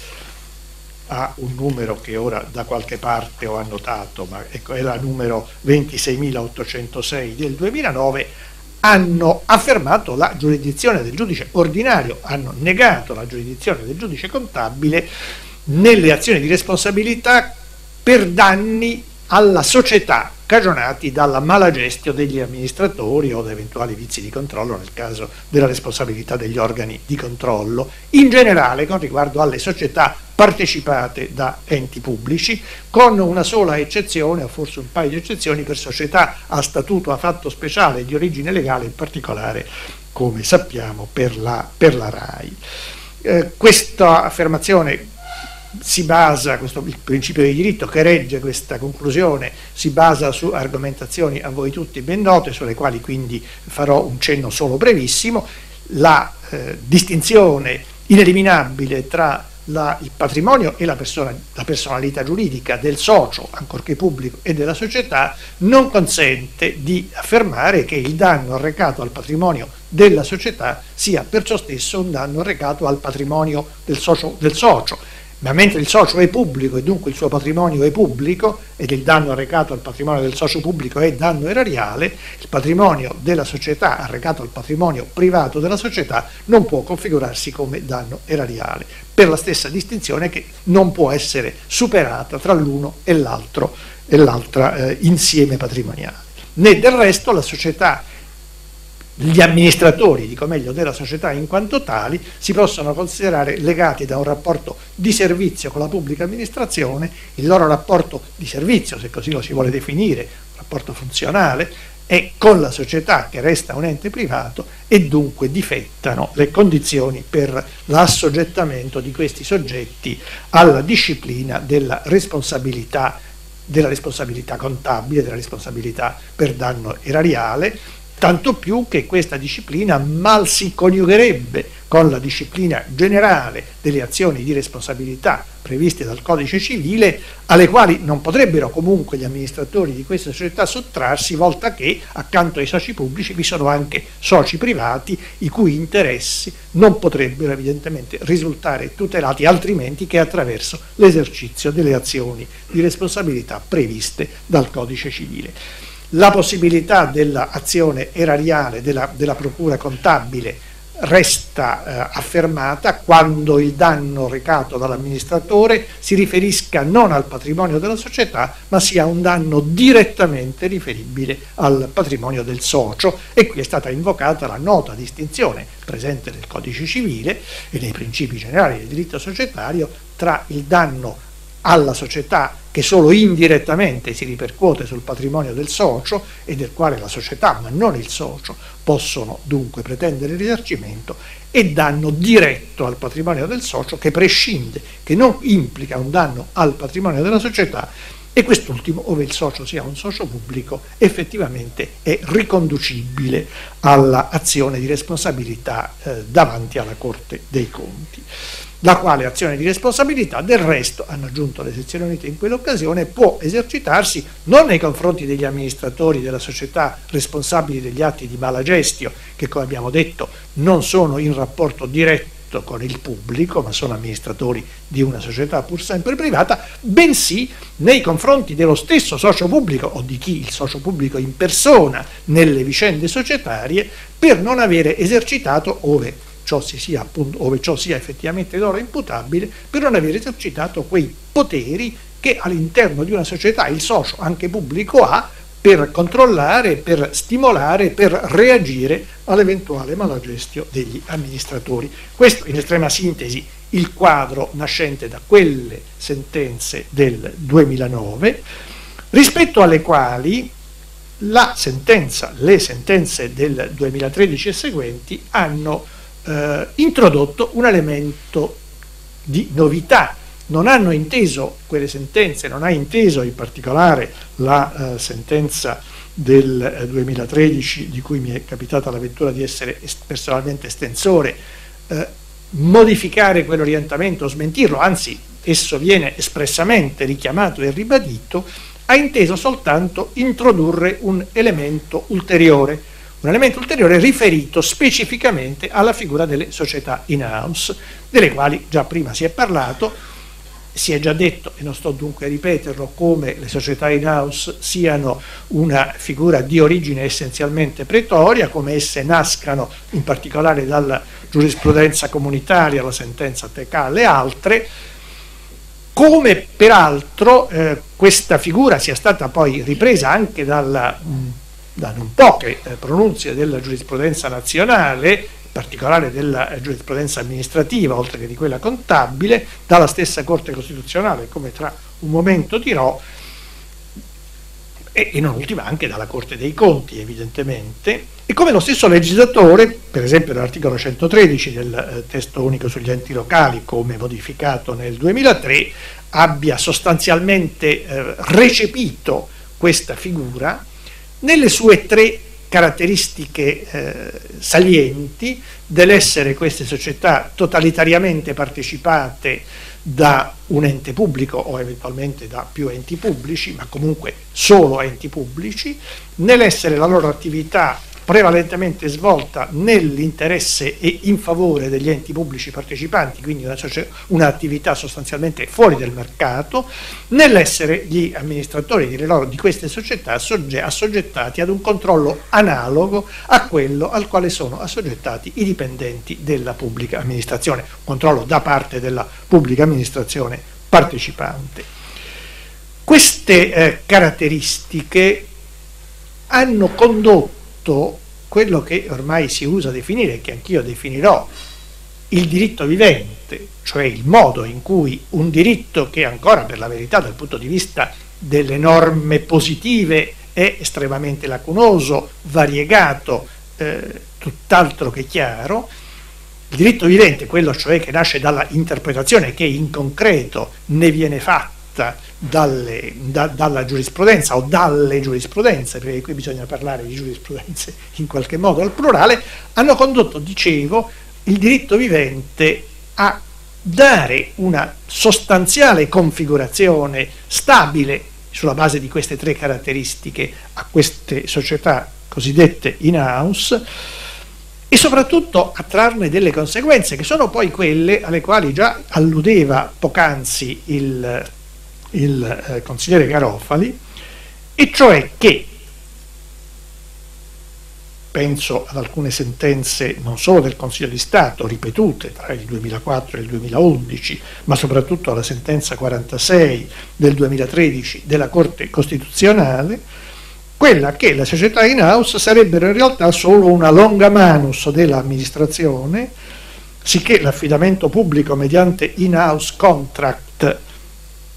ha un numero che ora da qualche parte ho annotato, ma ecco, è la numero 26.806 del 2009, hanno affermato la giurisdizione del giudice ordinario, hanno negato la giurisdizione del giudice contabile nelle azioni di responsabilità per danni alla società cagionati dalla mala gestione degli amministratori o da eventuali vizi di controllo nel caso della responsabilità degli organi di controllo, in generale con riguardo alle società partecipate da enti pubblici, con una sola eccezione o forse un paio di eccezioni per società a statuto a fatto speciale di origine legale, in particolare, come sappiamo, per la, per la RAI. Eh, questa affermazione si basa, questo, il principio di diritto che regge questa conclusione, si basa su argomentazioni a voi tutti ben note, sulle quali quindi farò un cenno solo brevissimo, la eh, distinzione ineliminabile tra la, il patrimonio e la, persona, la, personalità giuridica del socio, ancorché pubblico, e della società non consente di affermare che il danno arrecato al patrimonio della società sia perciò stesso un danno arrecato al patrimonio del socio, del socio ma mentre il socio è pubblico e dunque il suo patrimonio è pubblico ed il danno arrecato al patrimonio del socio pubblico è danno erariale, il patrimonio della società arrecato al patrimonio privato della società non può configurarsi come danno erariale, per la stessa distinzione che non può essere superata tra l'uno e l'altro e l'altra eh, insieme patrimoniale. Né del resto la società gli amministratori, dico meglio, della società in quanto tali si possono considerare legati da un rapporto di servizio con la pubblica amministrazione, il loro rapporto di servizio, se così lo si vuole definire, rapporto funzionale, è con la società che resta un ente privato e dunque difettano le condizioni per l'assoggettamento di questi soggetti alla disciplina della responsabilità, della responsabilità contabile, della responsabilità per danno erariale tanto più che questa disciplina mal si coniugherebbe con la disciplina generale delle azioni di responsabilità previste dal codice civile, alle quali non potrebbero comunque gli amministratori di queste società sottrarsi, volta che accanto ai soci pubblici vi sono anche soci privati i cui interessi non potrebbero evidentemente risultare tutelati altrimenti che attraverso l'esercizio delle azioni di responsabilità previste dal codice civile la possibilità dell'azione erariale della, della procura contabile resta eh, affermata quando il danno recato dall'amministratore si riferisca non al patrimonio della società, ma sia un danno direttamente riferibile al patrimonio del socio. E qui è stata invocata la nota distinzione presente nel codice civile e nei principi generali del diritto societario tra il danno alla società che solo indirettamente si ripercuote sul patrimonio del socio e del quale la società, ma non il socio, possono dunque pretendere risarcimento e danno diretto al patrimonio del socio che prescinde, che non implica un danno al patrimonio della società e quest'ultimo, ove il socio sia un socio pubblico, effettivamente è riconducibile all'azione di responsabilità eh, davanti alla Corte dei Conti la quale azione di responsabilità del resto, hanno aggiunto le sezioni unite in quell'occasione, può esercitarsi non nei confronti degli amministratori della società responsabili degli atti di malagestio, che come abbiamo detto non sono in rapporto diretto con il pubblico, ma sono amministratori di una società pur sempre privata, bensì nei confronti dello stesso socio pubblico o di chi il socio pubblico in persona nelle vicende societarie per non avere esercitato ove ciò sia, appunto, ove ciò sia effettivamente loro imputabile, per non aver esercitato quei poteri che all'interno di una società il socio, anche pubblico, ha per controllare, per stimolare, per reagire all'eventuale malagestio degli amministratori. Questo in estrema sintesi il quadro nascente da quelle sentenze del 2009, rispetto alle quali la sentenza, le sentenze del 2013 e seguenti hanno eh, introdotto un elemento di novità. Non hanno inteso quelle sentenze, non ha inteso in particolare la eh, sentenza del 2013 eh, di cui mi è capitata l'avventura di essere personalmente estensore, eh, modificare quell'orientamento o smentirlo, anzi esso viene espressamente richiamato e ribadito, ha inteso soltanto introdurre un elemento ulteriore, un elemento ulteriore riferito specificamente alla figura delle società in-house, delle quali già prima si è parlato, si è già detto, e non sto dunque a ripeterlo, come le società in-house siano una figura di origine essenzialmente pretoria, come esse nascano in particolare dalla giurisprudenza comunitaria, la sentenza Tecale e altre, come peraltro eh, questa figura sia stata poi ripresa anche dalla mh, da non poche eh, pronunzie della giurisprudenza nazionale, in particolare della eh, giurisprudenza amministrativa, oltre che di quella contabile, dalla stessa Corte Costituzionale, come tra un momento dirò, e, non ultima anche dalla Corte dei Conti, evidentemente, e come lo stesso legislatore, per esempio l'articolo 113 del eh, testo unico sugli enti locali, come modificato nel 2003, abbia sostanzialmente eh, recepito questa figura nelle sue tre caratteristiche eh, salienti dell'essere queste società totalitariamente partecipate da un ente pubblico o eventualmente da più enti pubblici, ma comunque solo enti pubblici, nell'essere la loro attività prevalentemente svolta nell'interesse e in favore degli enti pubblici partecipanti, quindi un'attività una sostanzialmente fuori del mercato, nell'essere gli amministratori di, loro, di queste società assoggettati ad un controllo analogo a quello al quale sono assoggettati i dipendenti della pubblica amministrazione, controllo da parte della pubblica amministrazione partecipante. Queste eh, caratteristiche hanno condotto tutto quello che ormai si usa definire, che anch'io definirò, il diritto vivente, cioè il modo in cui un diritto che ancora per la verità dal punto di vista delle norme positive è estremamente lacunoso, variegato, eh, tutt'altro che chiaro, il diritto vivente, quello cioè che nasce dalla interpretazione che in concreto ne viene fatta vista dalle, da, dalla giurisprudenza o dalle giurisprudenze, perché qui bisogna parlare di giurisprudenze in qualche modo al plurale, hanno condotto, dicevo, il diritto vivente a dare una sostanziale configurazione stabile sulla base di queste tre caratteristiche a queste società cosiddette in-house e soprattutto a trarne delle conseguenze che sono poi quelle alle quali già alludeva poc'anzi il, il eh, consigliere Garofali, e cioè che penso ad alcune sentenze non solo del Consiglio di Stato, ripetute tra il 2004 e il 2011, ma soprattutto alla sentenza 46 del 2013 della Corte Costituzionale, quella che le società in house sarebbero in realtà solo una longa manus dell'amministrazione, sicché l'affidamento pubblico mediante in-house contract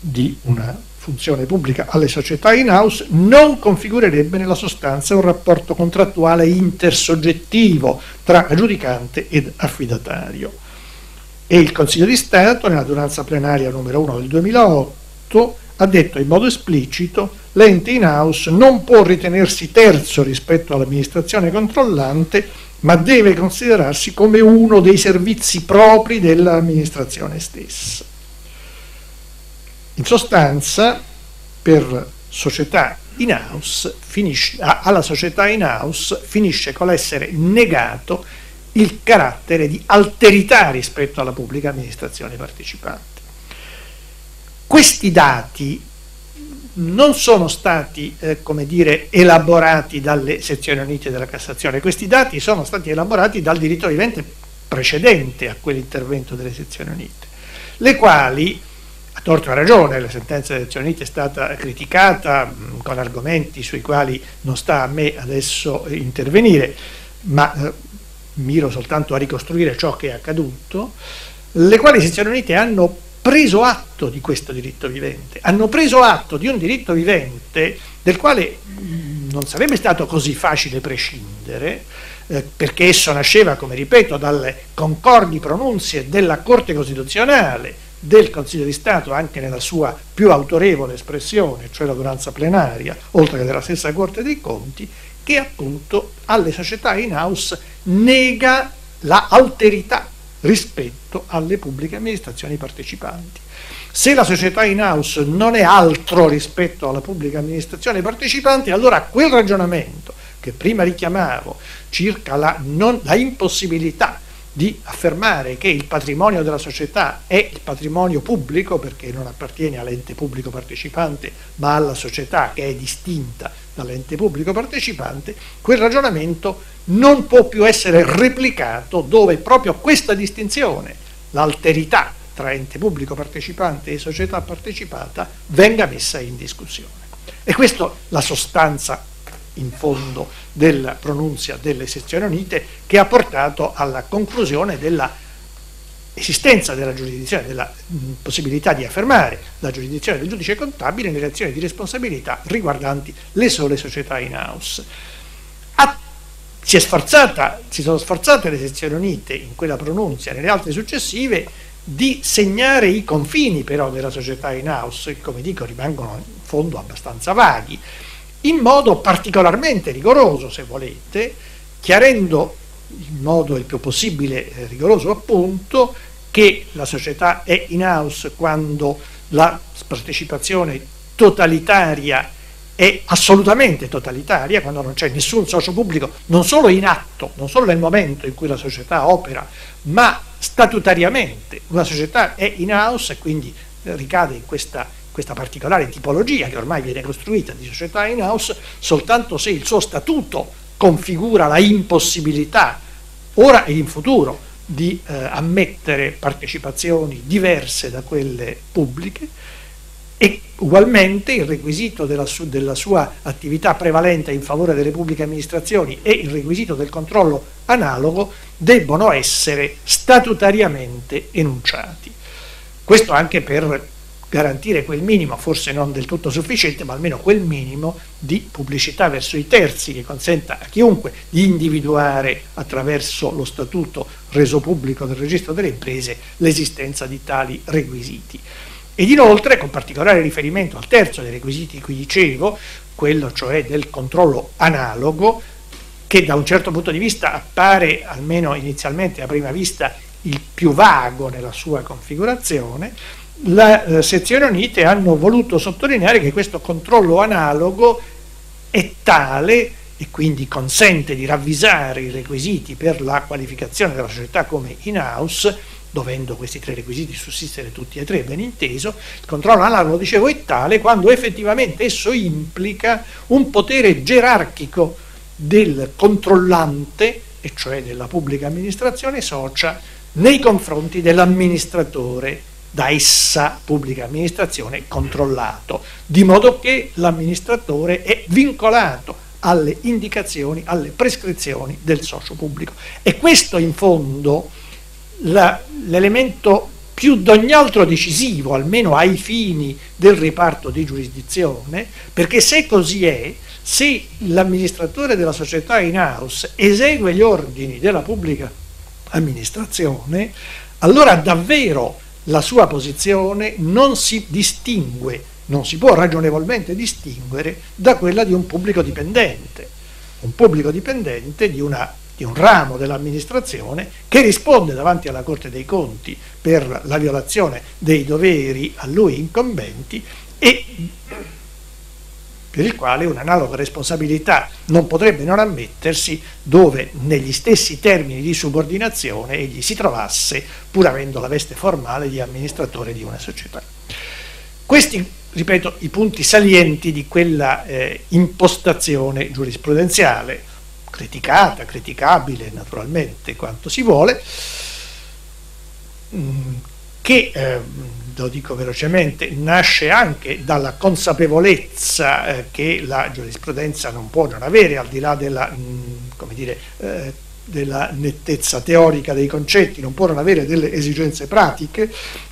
di una funzione pubblica alle società in house non configurerebbe nella sostanza un rapporto contrattuale intersoggettivo tra aggiudicante ed affidatario. E il Consiglio di Stato, nella donanza plenaria numero 1 del 2008, ha detto in modo esplicito l'ente in house non può ritenersi terzo rispetto all'amministrazione controllante, ma deve considerarsi come uno dei servizi propri dell'amministrazione stessa. In sostanza, per società in house, finisce, alla società in house finisce con l'essere negato il carattere di alterità rispetto alla pubblica amministrazione partecipante. Questi dati non sono stati, eh, dire, elaborati dalle sezioni unite della Cassazione, questi dati sono stati elaborati dal diritto vivente precedente a quell'intervento delle sezioni unite, le quali a torto a ragione, la sentenza delle Nazioni Unite è stata criticata mh, con argomenti sui quali non sta a me adesso intervenire, ma eh, miro soltanto a ricostruire ciò che è accaduto, le quali sezioni unite hanno preso atto di questo diritto vivente, hanno preso atto di un diritto vivente del quale non sarebbe stato così facile prescindere, eh, perché esso nasceva, come ripeto, dalle concordi pronunzie della Corte Costituzionale, del Consiglio di Stato anche nella sua più autorevole espressione, cioè l'adunanza plenaria, oltre che della stessa Corte dei Conti, che appunto alle società in house nega la rispetto alle pubbliche amministrazioni partecipanti. Se la società in house non è altro rispetto alla pubblica amministrazione partecipante, allora quel ragionamento che prima richiamavo circa la, non, la impossibilità di affermare che il patrimonio della società è il patrimonio pubblico perché non appartiene all'ente pubblico partecipante ma alla società che è distinta dall'ente pubblico partecipante, quel ragionamento non può più essere replicato dove proprio questa distinzione, l'alterità tra ente pubblico partecipante e società partecipata, venga messa in discussione. E questa è la sostanza in fondo della pronunzia delle sezioni unite che ha portato alla conclusione della esistenza della giurisdizione, della possibilità di affermare la giurisdizione del giudice contabile nelle azioni di responsabilità riguardanti le sole società in house. Ha, si, sforzata, si sono sforzate le sezioni unite in quella pronunzia nelle altre successive di segnare i confini però della società in house, che come dico rimangono in fondo abbastanza vaghi in modo particolarmente rigoroso, se volete, chiarendo in modo il più possibile eh, rigoroso appunto che la società è in house quando la partecipazione totalitaria è assolutamente totalitaria, quando non c'è nessun socio pubblico, non solo in atto, non solo nel momento in cui la società opera, ma statutariamente. Una società è in house e quindi eh, ricade in questa questa particolare tipologia che ormai viene costruita di società in house soltanto se il suo statuto configura la impossibilità ora e in futuro di eh, ammettere partecipazioni diverse da quelle pubbliche e ugualmente il requisito della, su, della, sua attività prevalente in favore delle pubbliche amministrazioni e il requisito del controllo analogo debbono essere statutariamente enunciati. Questo anche per garantire quel minimo, forse non del tutto sufficiente, ma almeno quel minimo di pubblicità verso i terzi che consenta a chiunque di individuare attraverso lo statuto reso pubblico del registro delle imprese l'esistenza di tali requisiti. Ed inoltre, con particolare riferimento al terzo dei requisiti di cui dicevo, quello cioè del controllo analogo, che da un certo punto di vista appare, almeno inizialmente a prima vista, il più vago nella sua configurazione, le eh, sezioni unite hanno voluto sottolineare che questo controllo analogo è tale e quindi consente di ravvisare i requisiti per la qualificazione della società come in-house, dovendo questi tre requisiti sussistere tutti e tre, ben inteso, il controllo analogo, dicevo, è tale quando effettivamente esso implica un potere gerarchico del controllante, e cioè della pubblica amministrazione socia, nei confronti dell'amministratore da essa pubblica amministrazione controllato, di modo che l'amministratore è vincolato alle indicazioni, alle prescrizioni del socio pubblico. E questo in fondo l'elemento più d'ogni altro decisivo, almeno ai fini del riparto di giurisdizione, perché se così è, se l'amministratore della società in house esegue gli ordini della pubblica amministrazione, allora davvero la sua posizione non si distingue non si può ragionevolmente distinguere da quella di un pubblico dipendente, un pubblico dipendente di, una, di un ramo dell'amministrazione che risponde davanti alla Corte dei Conti per la violazione dei doveri a lui incombenti e per il quale un'analoga responsabilità non potrebbe non ammettersi dove negli stessi termini di subordinazione egli si trovasse pur avendo la veste formale di amministratore di una società. Questi ripeto, i punti salienti di quella eh, impostazione giurisprudenziale, criticata, criticabile naturalmente quanto si vuole, mm, che, eh, lo dico velocemente, nasce anche dalla consapevolezza eh, che la giurisprudenza non può non avere, al di là della, mh, mm, dire, eh, della nettezza teorica dei concetti, non può non avere delle esigenze pratiche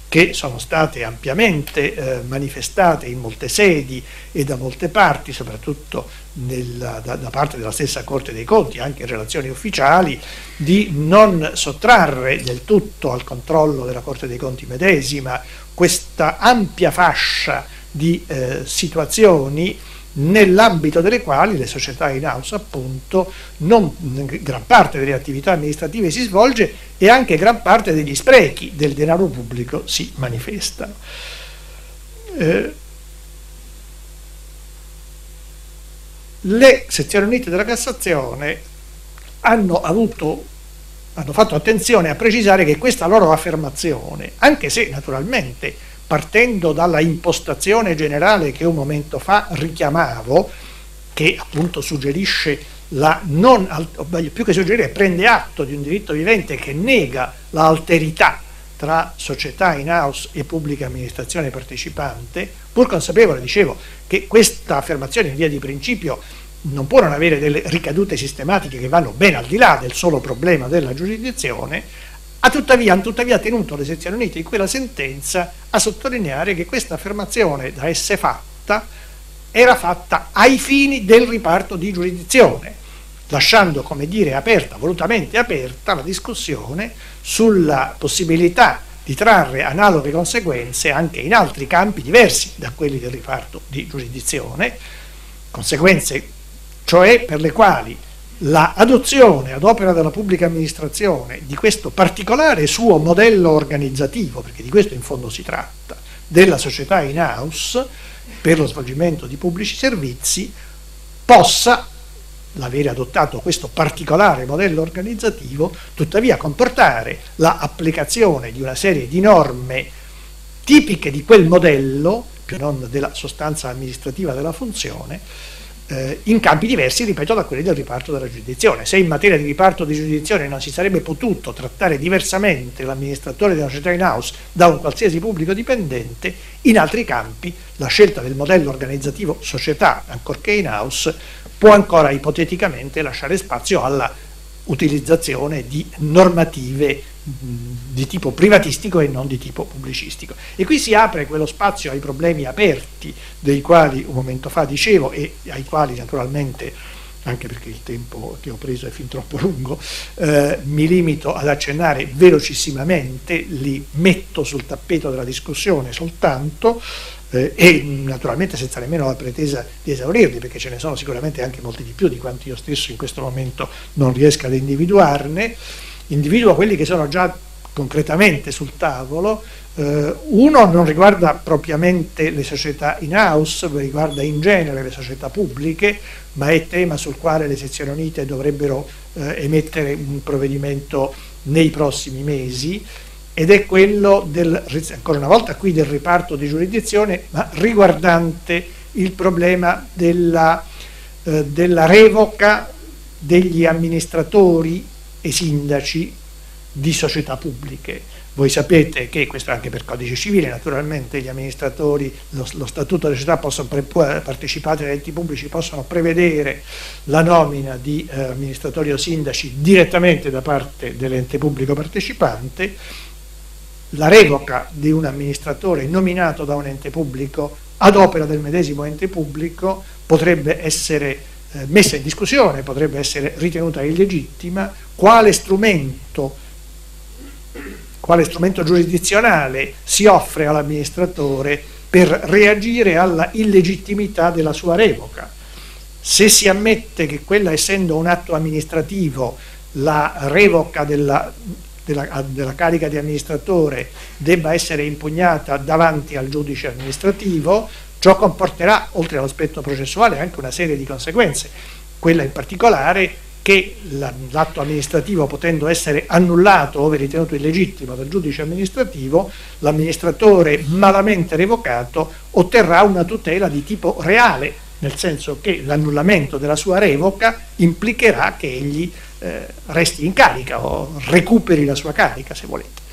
che sono state ampiamente eh, manifestate in molte sedi e da molte parti, soprattutto nella, da, da, parte della stessa Corte dei Conti, anche in relazioni ufficiali, di non sottrarre del tutto al controllo della Corte dei Conti medesima questa ampia fascia di eh, situazioni nell'ambito delle quali le società in house appunto non, gran parte delle attività amministrative si svolge e anche gran parte degli sprechi del denaro pubblico si manifestano. Eh, le sezioni unite della Cassazione hanno, avuto, hanno fatto attenzione a precisare che questa loro affermazione, anche se naturalmente partendo dalla impostazione generale che un momento fa richiamavo, che appunto suggerisce la non, più che suggerire, prende atto di un diritto vivente che nega l'alterità tra società in house e pubblica amministrazione partecipante, pur consapevole, dicevo, che questa affermazione in via di principio non può non avere delle ricadute sistematiche che vanno ben al di là del solo problema della giurisdizione, ha tuttavia, hanno tuttavia tenuto le sezioni unite in quella sentenza a sottolineare che questa affermazione da esse fatta era fatta ai fini del riparto di giurisdizione, lasciando, come dire, aperta, volutamente aperta la discussione sulla possibilità di trarre analoghe conseguenze anche in altri campi diversi da quelli del riparto di giurisdizione, conseguenze cioè per le quali l'adozione ad opera della pubblica amministrazione di questo particolare suo modello organizzativo, perché di questo in fondo si tratta, della società in house per lo svolgimento di pubblici servizi, possa l'avere adottato questo particolare modello organizzativo, tuttavia comportare l'applicazione di una serie di norme tipiche di quel modello, più non della sostanza amministrativa della funzione, eh, in campi diversi, ripeto, da quelli del riparto della giurisdizione. Se in materia di riparto di giurisdizione non si sarebbe potuto trattare diversamente l'amministratore della società in house da un qualsiasi pubblico dipendente, in altri campi la scelta del modello organizzativo società, ancorché in house, può ancora ipoteticamente lasciare spazio alla utilizzazione di normative di tipo privatistico e non di tipo pubblicistico. E qui si apre quello spazio ai problemi aperti dei quali un momento fa dicevo e ai quali naturalmente anche perché il tempo che ho preso è fin troppo lungo, eh, mi limito ad accennare velocissimamente, li metto sul tappeto della discussione soltanto eh, e naturalmente senza nemmeno la pretesa di esaurirli, perché ce ne sono sicuramente anche molti di più di quanti io stesso in questo momento non riesca ad individuarne, individuo quelli che sono già concretamente sul tavolo, eh, uno non riguarda propriamente le società in house, riguarda in genere le società pubbliche, ma è tema sul quale le sezioni unite dovrebbero eh, emettere un provvedimento nei prossimi mesi ed è quello del, ancora una volta qui del riparto di giurisdizione, ma riguardante il problema della, eh, della revoca degli amministratori e sindaci di società pubbliche. Voi sapete che, questo anche per codice civile, naturalmente gli amministratori, lo, lo statuto delle società possono partecipate agli enti pubblici possono prevedere la nomina di eh, amministratori o sindaci direttamente da parte dell'ente pubblico partecipante, la revoca di un amministratore nominato da un ente pubblico ad opera del medesimo ente pubblico potrebbe essere messa in discussione, potrebbe essere ritenuta illegittima, quale strumento quale strumento giurisdizionale si offre all'amministratore per reagire alla illegittimità della sua revoca. Se si ammette che quella essendo un atto amministrativo la revoca della, della, della, carica di amministratore debba essere impugnata davanti al giudice amministrativo, ciò comporterà, oltre all'aspetto processuale, anche una serie di conseguenze. Quella in particolare che l'atto amministrativo potendo essere annullato o ritenuto illegittimo dal giudice amministrativo, l'amministratore malamente revocato otterrà una tutela di tipo reale, nel senso che l'annullamento della sua revoca implicherà che egli eh, resti in carica o recuperi la sua carica, se volete.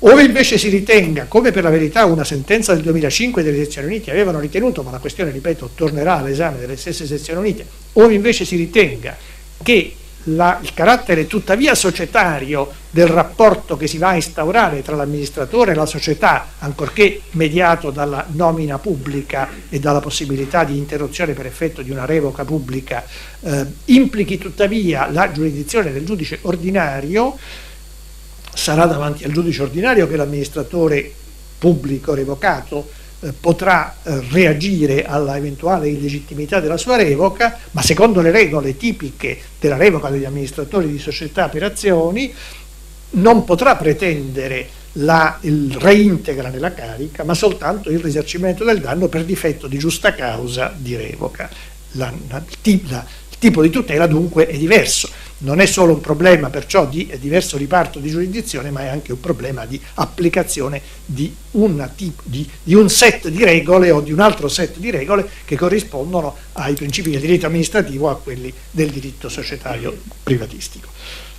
Ove invece si ritenga, come per la verità una sentenza del 2005 delle sezioni unite avevano ritenuto, ma la questione, ripeto, tornerà all'esame delle stesse sezioni unite, ove invece si ritenga che la, il carattere tuttavia societario del rapporto che si va a instaurare tra l'amministratore e la società, ancorché mediato dalla nomina pubblica e dalla possibilità di interruzione per effetto di una revoca pubblica, eh, implichi tuttavia la giurisdizione del giudice ordinario, sarà davanti al giudice ordinario che l'amministratore pubblico revocato eh, potrà eh, reagire alla eventuale illegittimità della sua revoca, ma secondo le regole tipiche della revoca degli amministratori di società per azioni non potrà pretendere la, il reintegra nella carica, ma soltanto il risarcimento del danno per difetto di giusta causa di revoca. La, la, la, il tipo di tutela dunque è diverso non è solo un problema perciò di diverso riparto di giurisdizione, ma è anche un problema di applicazione di, tipo, di, di, un set di regole o di un altro set di regole che corrispondono ai principi del diritto amministrativo a quelli del diritto societario privatistico.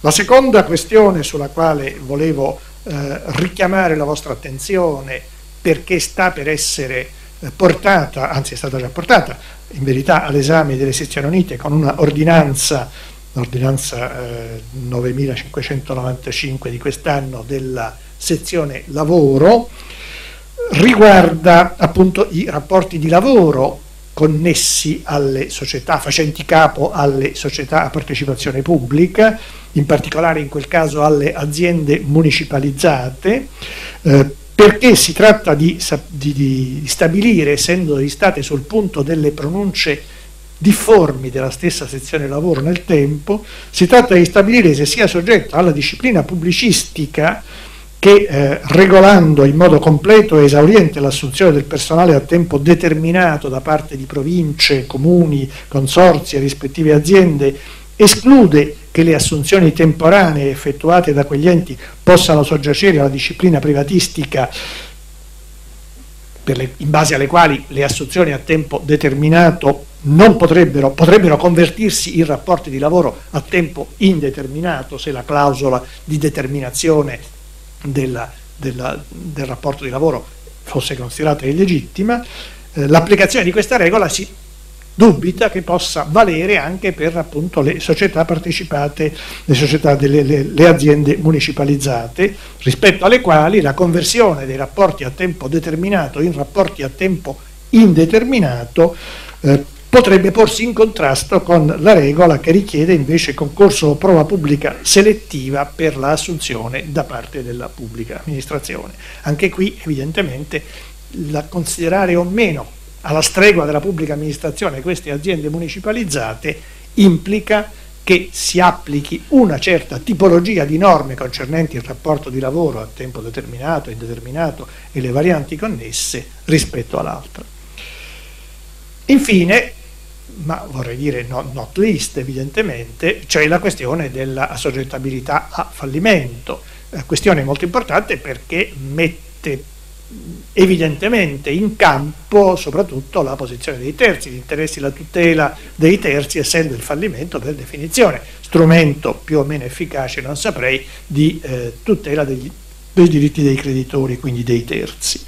La seconda questione sulla quale volevo eh, richiamare la vostra attenzione perché sta per essere eh, portata, anzi è stata già portata in verità all'esame delle sezioni unite con una ordinanza l'ordinanza eh, 9595 di quest'anno della sezione lavoro riguarda appunto i rapporti di lavoro connessi alle società, facenti capo alle società a partecipazione pubblica, in particolare in quel caso alle aziende municipalizzate, eh, perché si tratta di, di, di stabilire, essendo state sul punto delle pronunce difformi della stessa sezione lavoro nel tempo, si tratta di stabilire se sia soggetto alla disciplina pubblicistica che eh, regolando in modo completo e esauriente l'assunzione del personale a tempo determinato da parte di province, comuni, consorzi e rispettive aziende esclude che le assunzioni temporanee effettuate da quegli enti possano soggiacere alla disciplina privatistica le, in base alle quali le assunzioni a tempo determinato non potrebbero, potrebbero convertirsi in rapporti di lavoro a tempo indeterminato se la clausola di determinazione della, della, del rapporto di lavoro fosse considerata illegittima, eh, l'applicazione di questa regola si dubita che possa valere anche per appunto le società partecipate, le, società delle, le, le aziende municipalizzate, rispetto alle quali la conversione dei rapporti a tempo determinato in rapporti a tempo indeterminato eh, potrebbe porsi in contrasto con la regola che richiede invece concorso o prova pubblica selettiva per l'assunzione da parte della pubblica amministrazione. Anche qui evidentemente la considerare o meno alla stregua della pubblica amministrazione queste aziende municipalizzate implica che si applichi una certa tipologia di norme concernenti il rapporto di lavoro a tempo determinato, indeterminato e le varianti connesse rispetto all'altra. Infine, ma vorrei dire not, not least evidentemente, c'è la questione dell'assoggettabilità a fallimento, eh, questione molto importante perché mette evidentemente in campo soprattutto la posizione dei terzi, gli interessi, la tutela dei terzi essendo il fallimento per definizione strumento più o meno efficace, non saprei, di eh, tutela degli, dei diritti dei creditori, quindi dei terzi.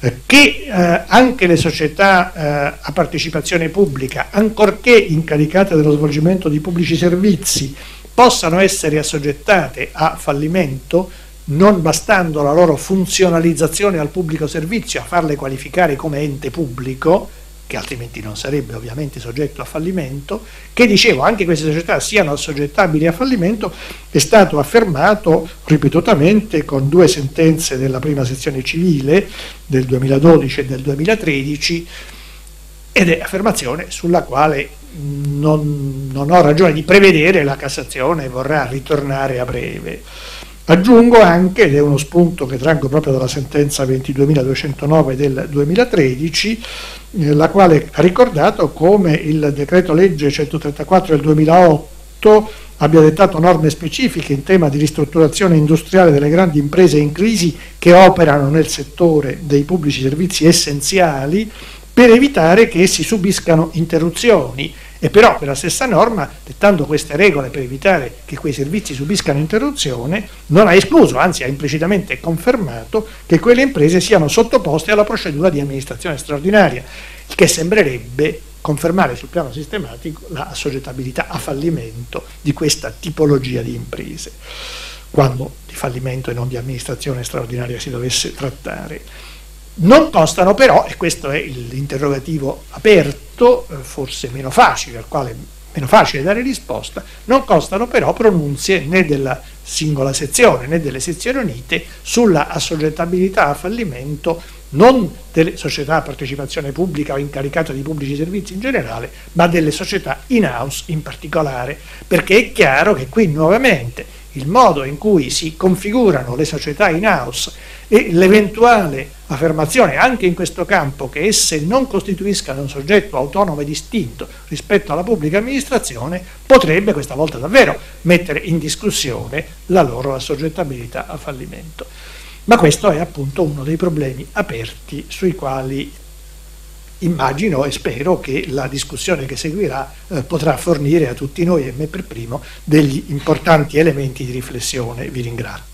Eh, che eh, anche le società eh, a partecipazione pubblica, ancorché incaricate dello svolgimento di pubblici servizi, possano essere assoggettate a fallimento, non bastando la loro funzionalizzazione al pubblico servizio a farle qualificare come ente pubblico, che altrimenti non sarebbe ovviamente soggetto a fallimento, che dicevo anche queste società siano assoggettabili a fallimento, è stato affermato ripetutamente con due sentenze della prima sezione civile del 2012 e del 2013 ed è affermazione sulla quale non, non ho ragione di prevedere la Cassazione vorrà ritornare a breve. Aggiungo anche, ed è uno spunto che traggo proprio dalla sentenza 22.209 del 2013, eh, la quale ha ricordato come il decreto legge 134 del 2008 abbia dettato norme specifiche in tema di ristrutturazione industriale delle grandi imprese in crisi che operano nel settore dei pubblici servizi essenziali per evitare che essi subiscano interruzioni e però per la stessa norma, dettando queste regole per evitare che quei servizi subiscano interruzione, non ha escluso, anzi ha implicitamente confermato che quelle imprese siano sottoposte alla procedura di amministrazione straordinaria, il che sembrerebbe confermare sul piano sistematico la assoggettabilità a fallimento di questa tipologia di imprese, quando di fallimento e non di amministrazione straordinaria si dovesse trattare. Non costano però, e questo è l'interrogativo aperto, eh, forse meno facile, al quale meno facile dare risposta, non costano però pronunzie né della singola sezione né delle sezioni unite sulla assoggettabilità a fallimento non delle società a partecipazione pubblica o incaricate di pubblici servizi in generale, ma delle società in house in particolare, perché è chiaro che qui nuovamente il modo in cui si configurano le società in house e l'eventuale affermazione anche in questo campo che esse non costituiscano un soggetto autonomo e distinto rispetto alla pubblica amministrazione potrebbe questa volta davvero mettere in discussione la loro assoggettabilità a fallimento. Ma questo è appunto uno dei problemi aperti sui quali immagino e spero che la discussione che seguirà eh, potrà fornire a tutti noi e me per primo degli importanti elementi di riflessione. Vi ringrazio.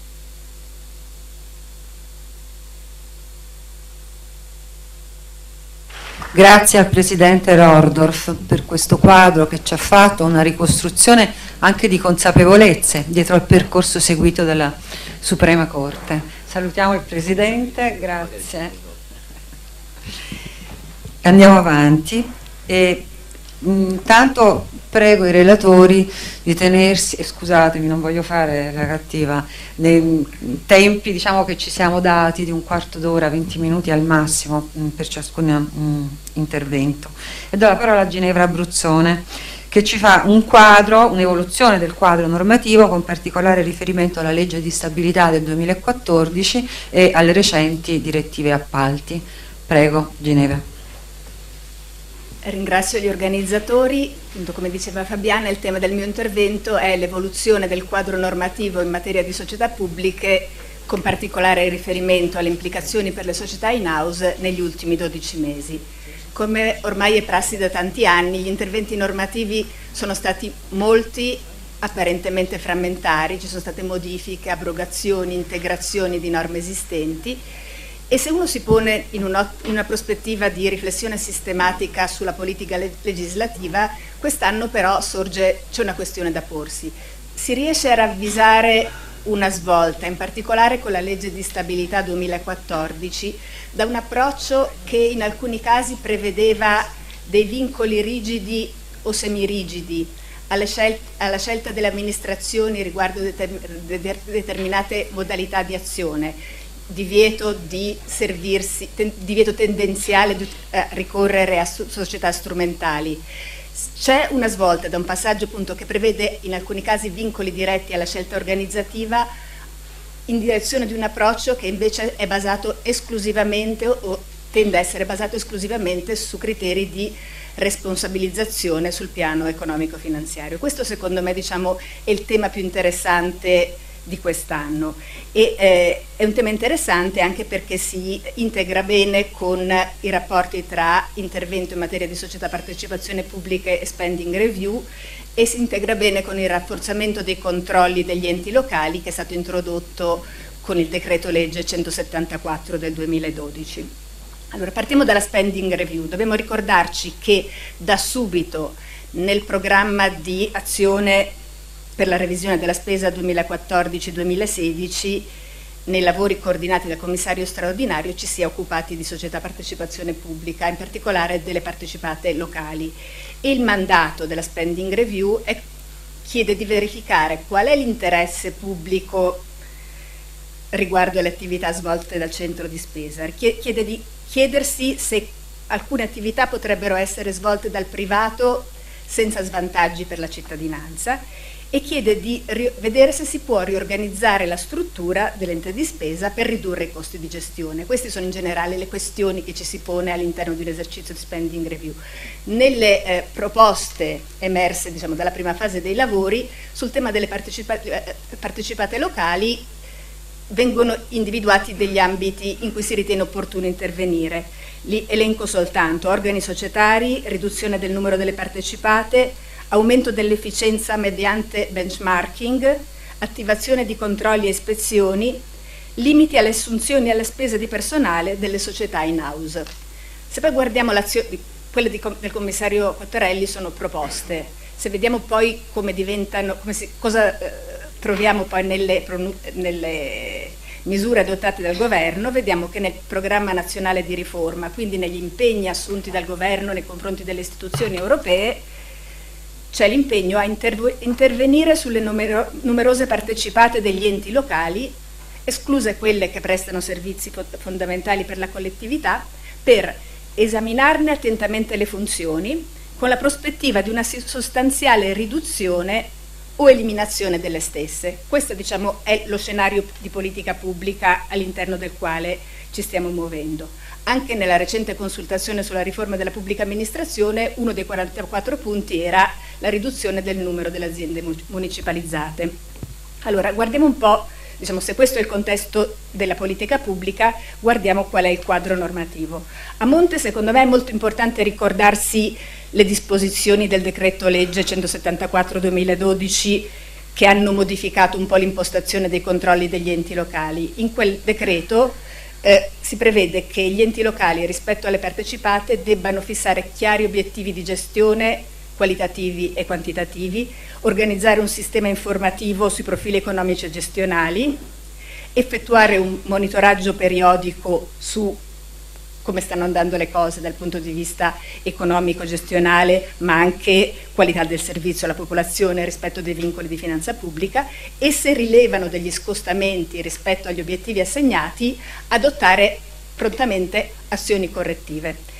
Grazie al Presidente Rordorf per questo quadro che ci ha fatto una ricostruzione anche di consapevolezze dietro al percorso seguito dalla Suprema Corte. Salutiamo il Presidente, grazie. Andiamo avanti e intanto prego i relatori di tenersi, eh, scusatemi non voglio fare la cattiva, nei tempi diciamo, che ci siamo dati di un quarto d'ora, 20 minuti al massimo mh, per ciascun mh, intervento. E do la parola a Ginevra Abruzzone che ci fa un quadro, un'evoluzione del quadro normativo con particolare riferimento alla legge di stabilità del 2014 e alle recenti direttive appalti. Prego Ginevra. Ringrazio gli organizzatori, come diceva Fabiana il tema del mio intervento è l'evoluzione del quadro normativo in materia di società pubbliche con particolare riferimento alle implicazioni per le società in house negli ultimi 12 mesi. Come ormai è prassi da tanti anni, gli interventi normativi sono stati molti, apparentemente frammentari, ci sono state modifiche, abrogazioni, integrazioni di norme esistenti e se uno si pone in una, in una, prospettiva di riflessione sistematica sulla politica legislativa, quest'anno però sorge, c'è una questione da porsi. Si riesce a ravvisare una svolta, in particolare con la legge di stabilità 2014, da un approccio che in alcuni casi prevedeva dei vincoli rigidi o semirigidi alla scelta, alla scelta delle amministrazioni riguardo determinate modalità di azione, divieto, di servirsi, ten, divieto tendenziale di eh, ricorrere a società strumentali. C'è una svolta da un passaggio appunto, che prevede in alcuni casi vincoli diretti alla scelta organizzativa in direzione di un approccio che invece è basato esclusivamente o tende a essere basato esclusivamente su criteri di responsabilizzazione sul piano economico-finanziario. Questo secondo me diciamo, è il tema più interessante di quest'anno e eh, è un tema interessante anche perché si integra bene con i rapporti tra intervento in materia di società partecipazione pubbliche e spending review e si integra bene con il rafforzamento dei controlli degli enti locali che è stato introdotto con il decreto legge 174 del 2012. Allora, partiamo dalla spending review. Dobbiamo ricordarci che da subito nel programma di azione per la revisione della spesa 2014-2016 nei lavori coordinati dal commissario straordinario ci si è occupati di società partecipazione pubblica, in particolare delle partecipate locali. Il mandato della spending review è, chiede di verificare qual è l'interesse pubblico riguardo alle attività svolte dal centro di spesa, chiede di chiedersi se alcune attività potrebbero essere svolte dal privato senza svantaggi per la cittadinanza e chiede di vedere se si può riorganizzare la struttura dell'ente di spesa per ridurre i costi di gestione. Queste sono in generale le questioni che ci si pone all'interno di un esercizio di spending review. Nelle eh, proposte emerse diciamo, dalla prima fase dei lavori sul tema delle partecipa eh, partecipate locali vengono individuati degli ambiti in cui si ritiene opportuno intervenire. Li elenco soltanto organi societari, riduzione del numero delle partecipate, aumento dell'efficienza mediante benchmarking, attivazione di controlli e ispezioni, limiti alle assunzioni e alle spese di personale delle società in house. Se poi guardiamo l'azione, quelle di, del commissario Cottarelli sono proposte, se vediamo poi come diventano, come si, cosa eh, troviamo poi nelle, nelle misure adottate dal governo, vediamo che nel programma nazionale di riforma, quindi negli impegni assunti dal governo nei confronti delle istituzioni europee, c'è l'impegno a intervenire sulle numero numerose partecipate degli enti locali, escluse quelle che prestano servizi fondamentali per la collettività, per esaminarne attentamente le funzioni con la prospettiva di una sostanziale riduzione o eliminazione delle stesse. Questo diciamo, è lo scenario di politica pubblica all'interno del quale ci stiamo muovendo. Anche nella recente consultazione sulla riforma della pubblica amministrazione uno dei 44 punti era la riduzione del numero delle aziende municipalizzate. Allora, guardiamo un po', diciamo, se questo è il contesto della politica pubblica, guardiamo qual è il quadro normativo. A monte, secondo me, è molto importante ricordarsi le disposizioni del decreto legge 174-2012 che hanno modificato un po' l'impostazione dei controlli degli enti locali. In quel decreto eh, si prevede che gli enti locali rispetto alle partecipate debbano fissare chiari obiettivi di gestione qualitativi e quantitativi, organizzare un sistema informativo sui profili economici e gestionali, effettuare un monitoraggio periodico su come stanno andando le cose dal punto di vista economico, gestionale, ma anche qualità del servizio alla popolazione rispetto dei vincoli di finanza pubblica e se rilevano degli scostamenti rispetto agli obiettivi assegnati, adottare prontamente azioni correttive.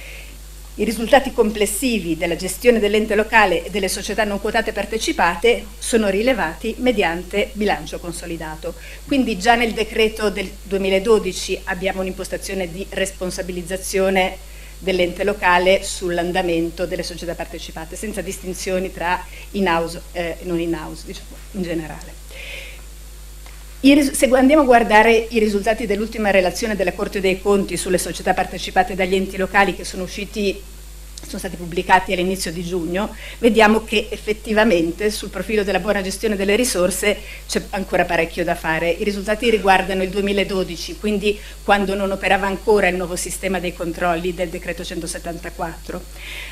I risultati complessivi della gestione dell'ente locale e delle società non quotate partecipate sono rilevati mediante bilancio consolidato. Quindi già nel decreto del 2012 abbiamo un'impostazione di responsabilizzazione dell'ente locale sull'andamento delle società partecipate, senza distinzioni tra in-house eh, e non in-house, diciamo, in generale. Se andiamo a guardare i risultati dell'ultima relazione della Corte dei Conti sulle società partecipate dagli enti locali che sono usciti sono stati pubblicati all'inizio di giugno, vediamo che effettivamente sul profilo della buona gestione delle risorse c'è ancora parecchio da fare. I risultati riguardano il 2012, quindi quando non operava ancora il nuovo sistema dei controlli del decreto 174.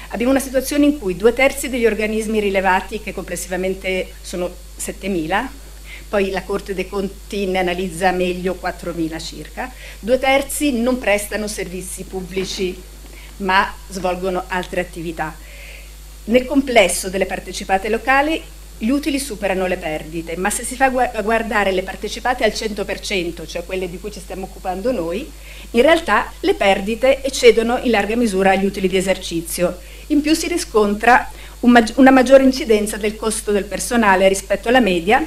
Abbiamo una situazione in cui due terzi degli organismi rilevati, che complessivamente sono 7.000, poi la Corte dei Conti ne analizza meglio 4.000 circa, due terzi non prestano servizi pubblici ma svolgono altre attività. Nel complesso delle partecipate locali gli utili superano le perdite, ma se si fa guardare le partecipate al 100%, cioè quelle di cui ci stiamo occupando noi, in realtà le perdite eccedono in larga misura gli utili di esercizio. In più si riscontra una maggiore incidenza del costo del personale rispetto alla media,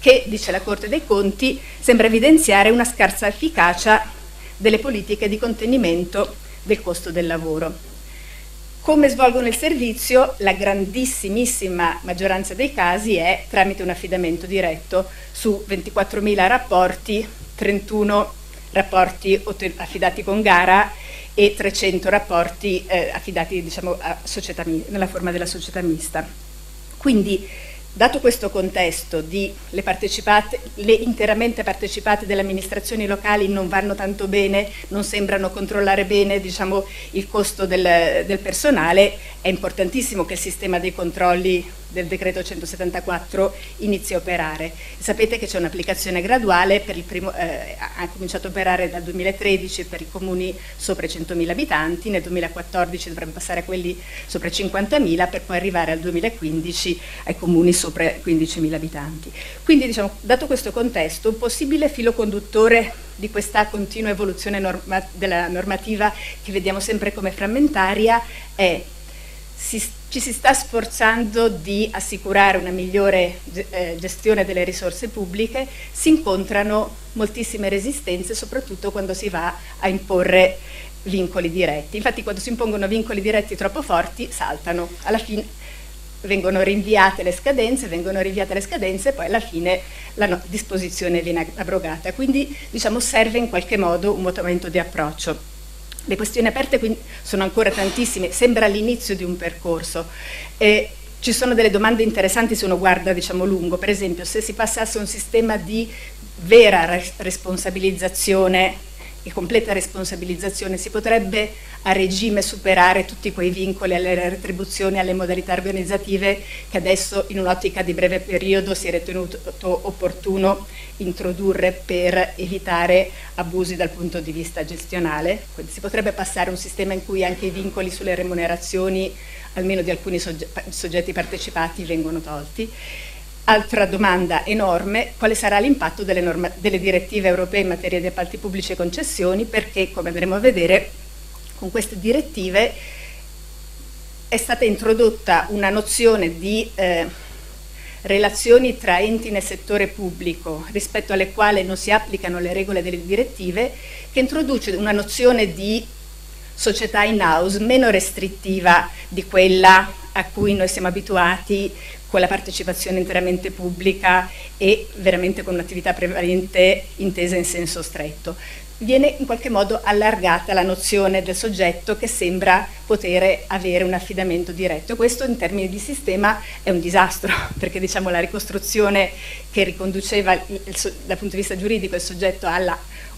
che, dice la Corte dei Conti, sembra evidenziare una scarsa efficacia delle politiche di contenimento del costo del lavoro. Come svolgono il servizio? La grandissimissima maggioranza dei casi è tramite un affidamento diretto su 24.000 rapporti, 31 rapporti affidati con gara e 300 rapporti eh, affidati diciamo, nella forma della società mista. Quindi Dato questo contesto di le, le interamente partecipate delle amministrazioni locali non vanno tanto bene, non sembrano controllare bene diciamo, il costo del, del personale, è importantissimo che il sistema dei controlli del decreto 174 inizi a operare. Sapete che c'è un'applicazione graduale, primo, eh, ha cominciato a operare dal 2013 per i comuni sopra i 100.000 abitanti, nel 2014 dovrebbe passare a quelli sopra i 50.000 per poi arrivare al 2015 ai comuni sopra i 15.000 abitanti. Quindi diciamo, dato questo contesto, un possibile filo conduttore di questa continua evoluzione norma della normativa che vediamo sempre come frammentaria è si, ci si sta sforzando di assicurare una migliore eh, gestione delle risorse pubbliche, si incontrano moltissime resistenze, soprattutto quando si va a imporre vincoli diretti. Infatti quando si impongono vincoli diretti troppo forti saltano, alla fine vengono rinviate le scadenze, vengono rinviate le scadenze e poi alla fine la disposizione viene abrogata. Quindi diciamo, serve in qualche modo un mutamento di approccio. Le questioni aperte sono ancora tantissime, sembra l'inizio di un percorso. E ci sono delle domande interessanti se uno guarda diciamo, lungo, per esempio se si passasse a un sistema di vera responsabilizzazione e completa responsabilizzazione si potrebbe a regime superare tutti quei vincoli alle retribuzioni, alle modalità organizzative che adesso in un'ottica di breve periodo si è ritenuto opportuno introdurre per evitare abusi dal punto di vista gestionale. Quindi si potrebbe passare a un sistema in cui anche i vincoli sulle remunerazioni, almeno di alcuni soggetti partecipati, vengono tolti. Altra domanda enorme, quale sarà l'impatto delle, delle, direttive europee in materia di appalti pubblici e concessioni? Perché, come andremo a vedere, con queste direttive è stata introdotta una nozione di eh, relazioni tra enti nel settore pubblico rispetto alle quali non si applicano le regole delle direttive, che introduce una nozione di società in house meno restrittiva di quella a cui noi siamo abituati con la partecipazione interamente pubblica e veramente con un'attività prevalente intesa in senso stretto viene in qualche modo allargata la nozione del soggetto che sembra poter avere un affidamento diretto. Questo in termini di sistema è un disastro, perché diciamo, la ricostruzione che riconduceva il, il, dal punto di vista giuridico il soggetto alla,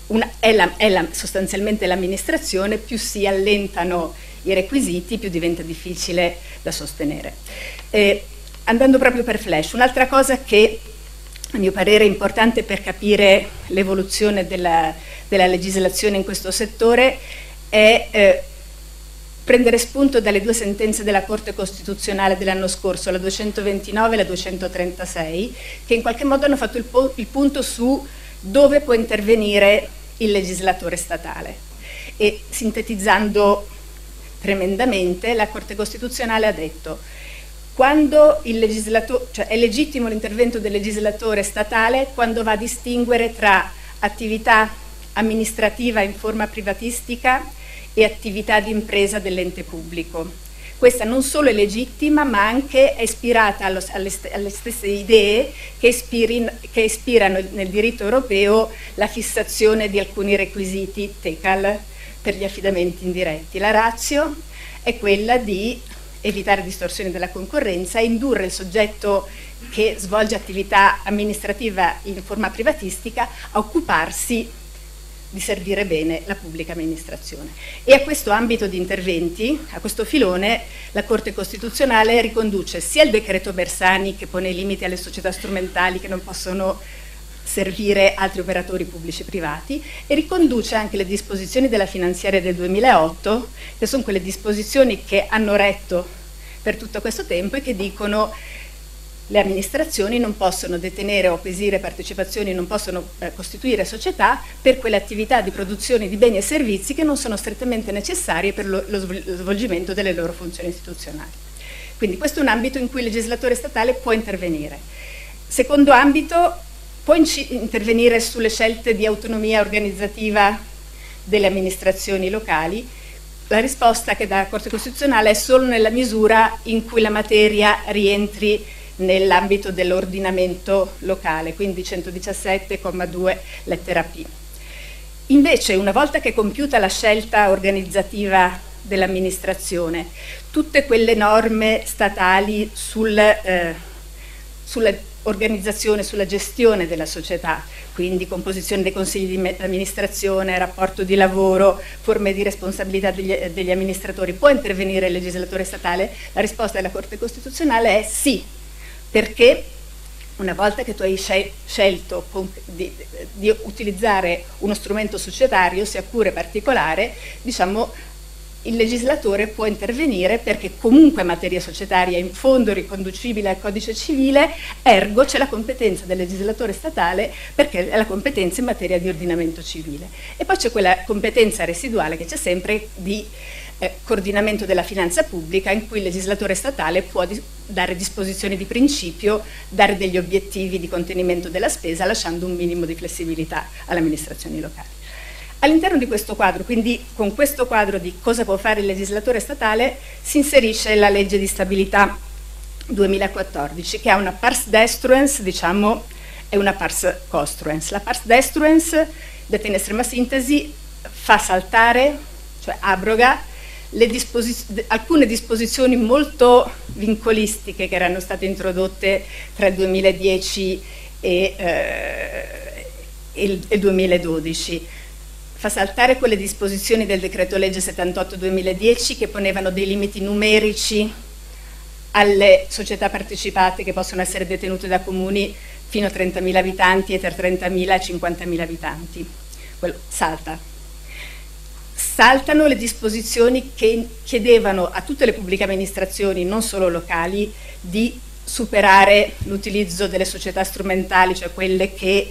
una, è, la, è la, sostanzialmente l'amministrazione, più si allentano i requisiti, più diventa difficile da sostenere. Eh, andando proprio per flash, un'altra cosa che a mio parere è importante per capire l'evoluzione della, della, legislazione in questo settore è eh, prendere spunto dalle due sentenze della Corte Costituzionale dell'anno scorso, la 229 e la 236, che in qualche modo hanno fatto il, il punto su dove può intervenire il legislatore statale. E sintetizzando tremendamente, la Corte Costituzionale ha detto quando cioè è legittimo l'intervento del legislatore statale quando va a distinguere tra attività amministrativa in forma privatistica e attività di impresa dell'ente pubblico. Questa non solo è legittima, ma anche è ispirata allo, alle, alle, stesse idee che, ispirin, che, ispirano nel diritto europeo la fissazione di alcuni requisiti TECAL per gli affidamenti indiretti. La razio è quella di evitare distorsioni della concorrenza indurre il soggetto che svolge attività amministrativa in forma privatistica a occuparsi di servire bene la pubblica amministrazione. E a questo ambito di interventi, a questo filone, la Corte Costituzionale riconduce sia il decreto Bersani che pone limiti alle società strumentali che non possono servire altri operatori pubblici e privati e riconduce anche le disposizioni della finanziaria del 2008, che sono quelle disposizioni che hanno retto per tutto questo tempo e che dicono le amministrazioni non possono detenere o acquisire partecipazioni, non possono eh, costituire società per quelle attività di produzione di beni e servizi che non sono strettamente necessarie per lo, lo svolgimento delle loro funzioni istituzionali. Quindi questo è un ambito in cui il legislatore statale può intervenire. Secondo ambito, può intervenire sulle scelte di autonomia organizzativa delle amministrazioni locali. La risposta che dà la Corte Costituzionale è solo nella misura in cui la materia rientri nell'ambito dell'ordinamento locale, quindi 117,2 lettera P. Invece, una volta che è compiuta la scelta organizzativa dell'amministrazione, tutte quelle norme statali sul, eh, sull'organizzazione, sulla gestione della società, quindi composizione dei consigli di amministrazione, rapporto di lavoro, forme di responsabilità degli, degli amministratori, può intervenire il legislatore statale? La risposta della Corte Costituzionale è sì, perché una volta che tu hai scelto di, di, utilizzare uno strumento societario, sia pure particolare, diciamo, il legislatore può intervenire perché comunque materia societaria è in fondo riconducibile al codice civile, ergo c'è la competenza del legislatore statale perché è la competenza in materia di ordinamento civile. E poi c'è quella competenza residuale che c'è sempre di eh, coordinamento della finanza pubblica in cui il legislatore statale può di dare disposizioni di principio, dare degli obiettivi di contenimento della spesa lasciando un minimo di flessibilità alle amministrazioni locali. All'interno di questo quadro, quindi con questo quadro di cosa può fare il legislatore statale, si inserisce la legge di stabilità 2014 che ha una pars destruens, diciamo, e una pars costruens. La pars destruens, detta in estrema sintesi, fa saltare, cioè abroga, disposi alcune disposizioni molto vincolistiche che erano state introdotte tra il 2010 e, eh, il, il 2012 fa saltare quelle disposizioni del decreto legge 78-2010 che ponevano dei limiti numerici alle società partecipate che possono essere detenute da comuni fino a 30.000 abitanti e tra 30.000 e 50.000 abitanti. Quello salta saltano le disposizioni che chiedevano a tutte le pubbliche amministrazioni, non solo locali, di superare l'utilizzo delle società strumentali, cioè quelle che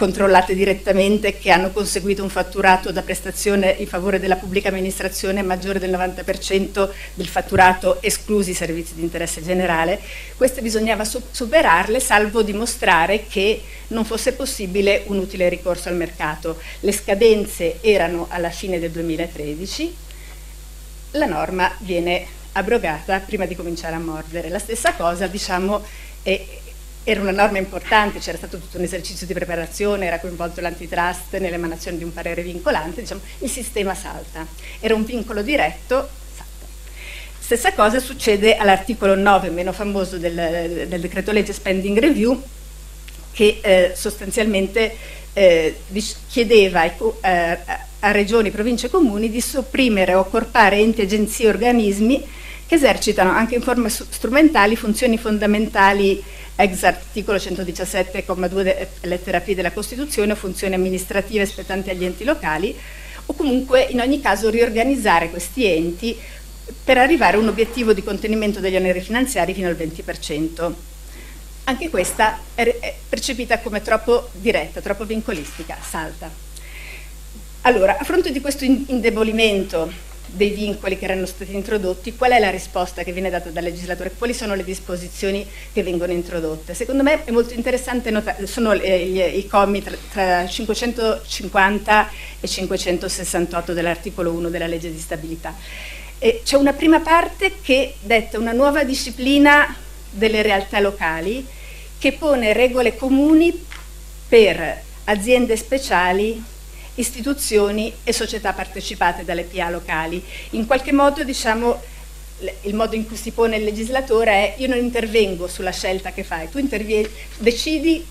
controllate direttamente che hanno conseguito un fatturato da prestazione in favore della pubblica amministrazione maggiore del 90% del fatturato esclusi i servizi di interesse generale, queste bisognava superarle salvo dimostrare che non fosse possibile un utile ricorso al mercato. Le scadenze erano alla fine del 2013, la norma viene abrogata prima di cominciare a mordere. La stessa cosa diciamo, è, era una norma importante, c'era stato tutto un esercizio di preparazione, era coinvolto l'antitrust nell'emanazione di un parere vincolante, diciamo, il sistema salta. Era un vincolo diretto, salta. Stessa cosa succede all'articolo 9, meno famoso del, del decreto legge spending review, che eh, sostanzialmente eh, chiedeva ai, eh, a regioni, province e comuni di sopprimere o accorpare enti, agenzie e organismi che esercitano anche in forme strumentali funzioni fondamentali ex articolo 117,2 lettera P della Costituzione o funzioni amministrative spettanti agli enti locali o comunque in ogni caso riorganizzare questi enti per arrivare a un obiettivo di contenimento degli oneri finanziari fino al 20%. Anche questa è percepita come troppo diretta, troppo vincolistica, salta. Allora, a fronte di questo indebolimento dei vincoli che erano stati introdotti, qual è la risposta che viene data dal legislatore, quali sono le disposizioni che vengono introdotte. Secondo me è molto interessante notare, sono gli, i commi tra, tra 550 e 568 dell'articolo 1 della legge di stabilità. C'è una prima parte che detta una nuova disciplina delle realtà locali che pone regole comuni per aziende speciali istituzioni e società partecipate dalle PA locali. In qualche modo diciamo, il modo in cui si pone il legislatore è io non intervengo sulla scelta che fai, tu decidi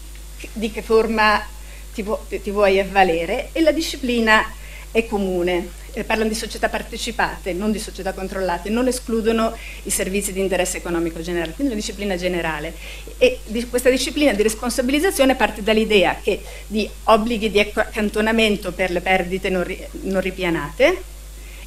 di che forma ti, vu ti vuoi avvalere e la disciplina è comune. Eh, parlano di società partecipate, non di società controllate, non escludono i servizi di interesse economico generale, quindi una disciplina generale. E di questa disciplina di responsabilizzazione parte dall'idea che di obblighi di accantonamento per le perdite non, ri, non ripianate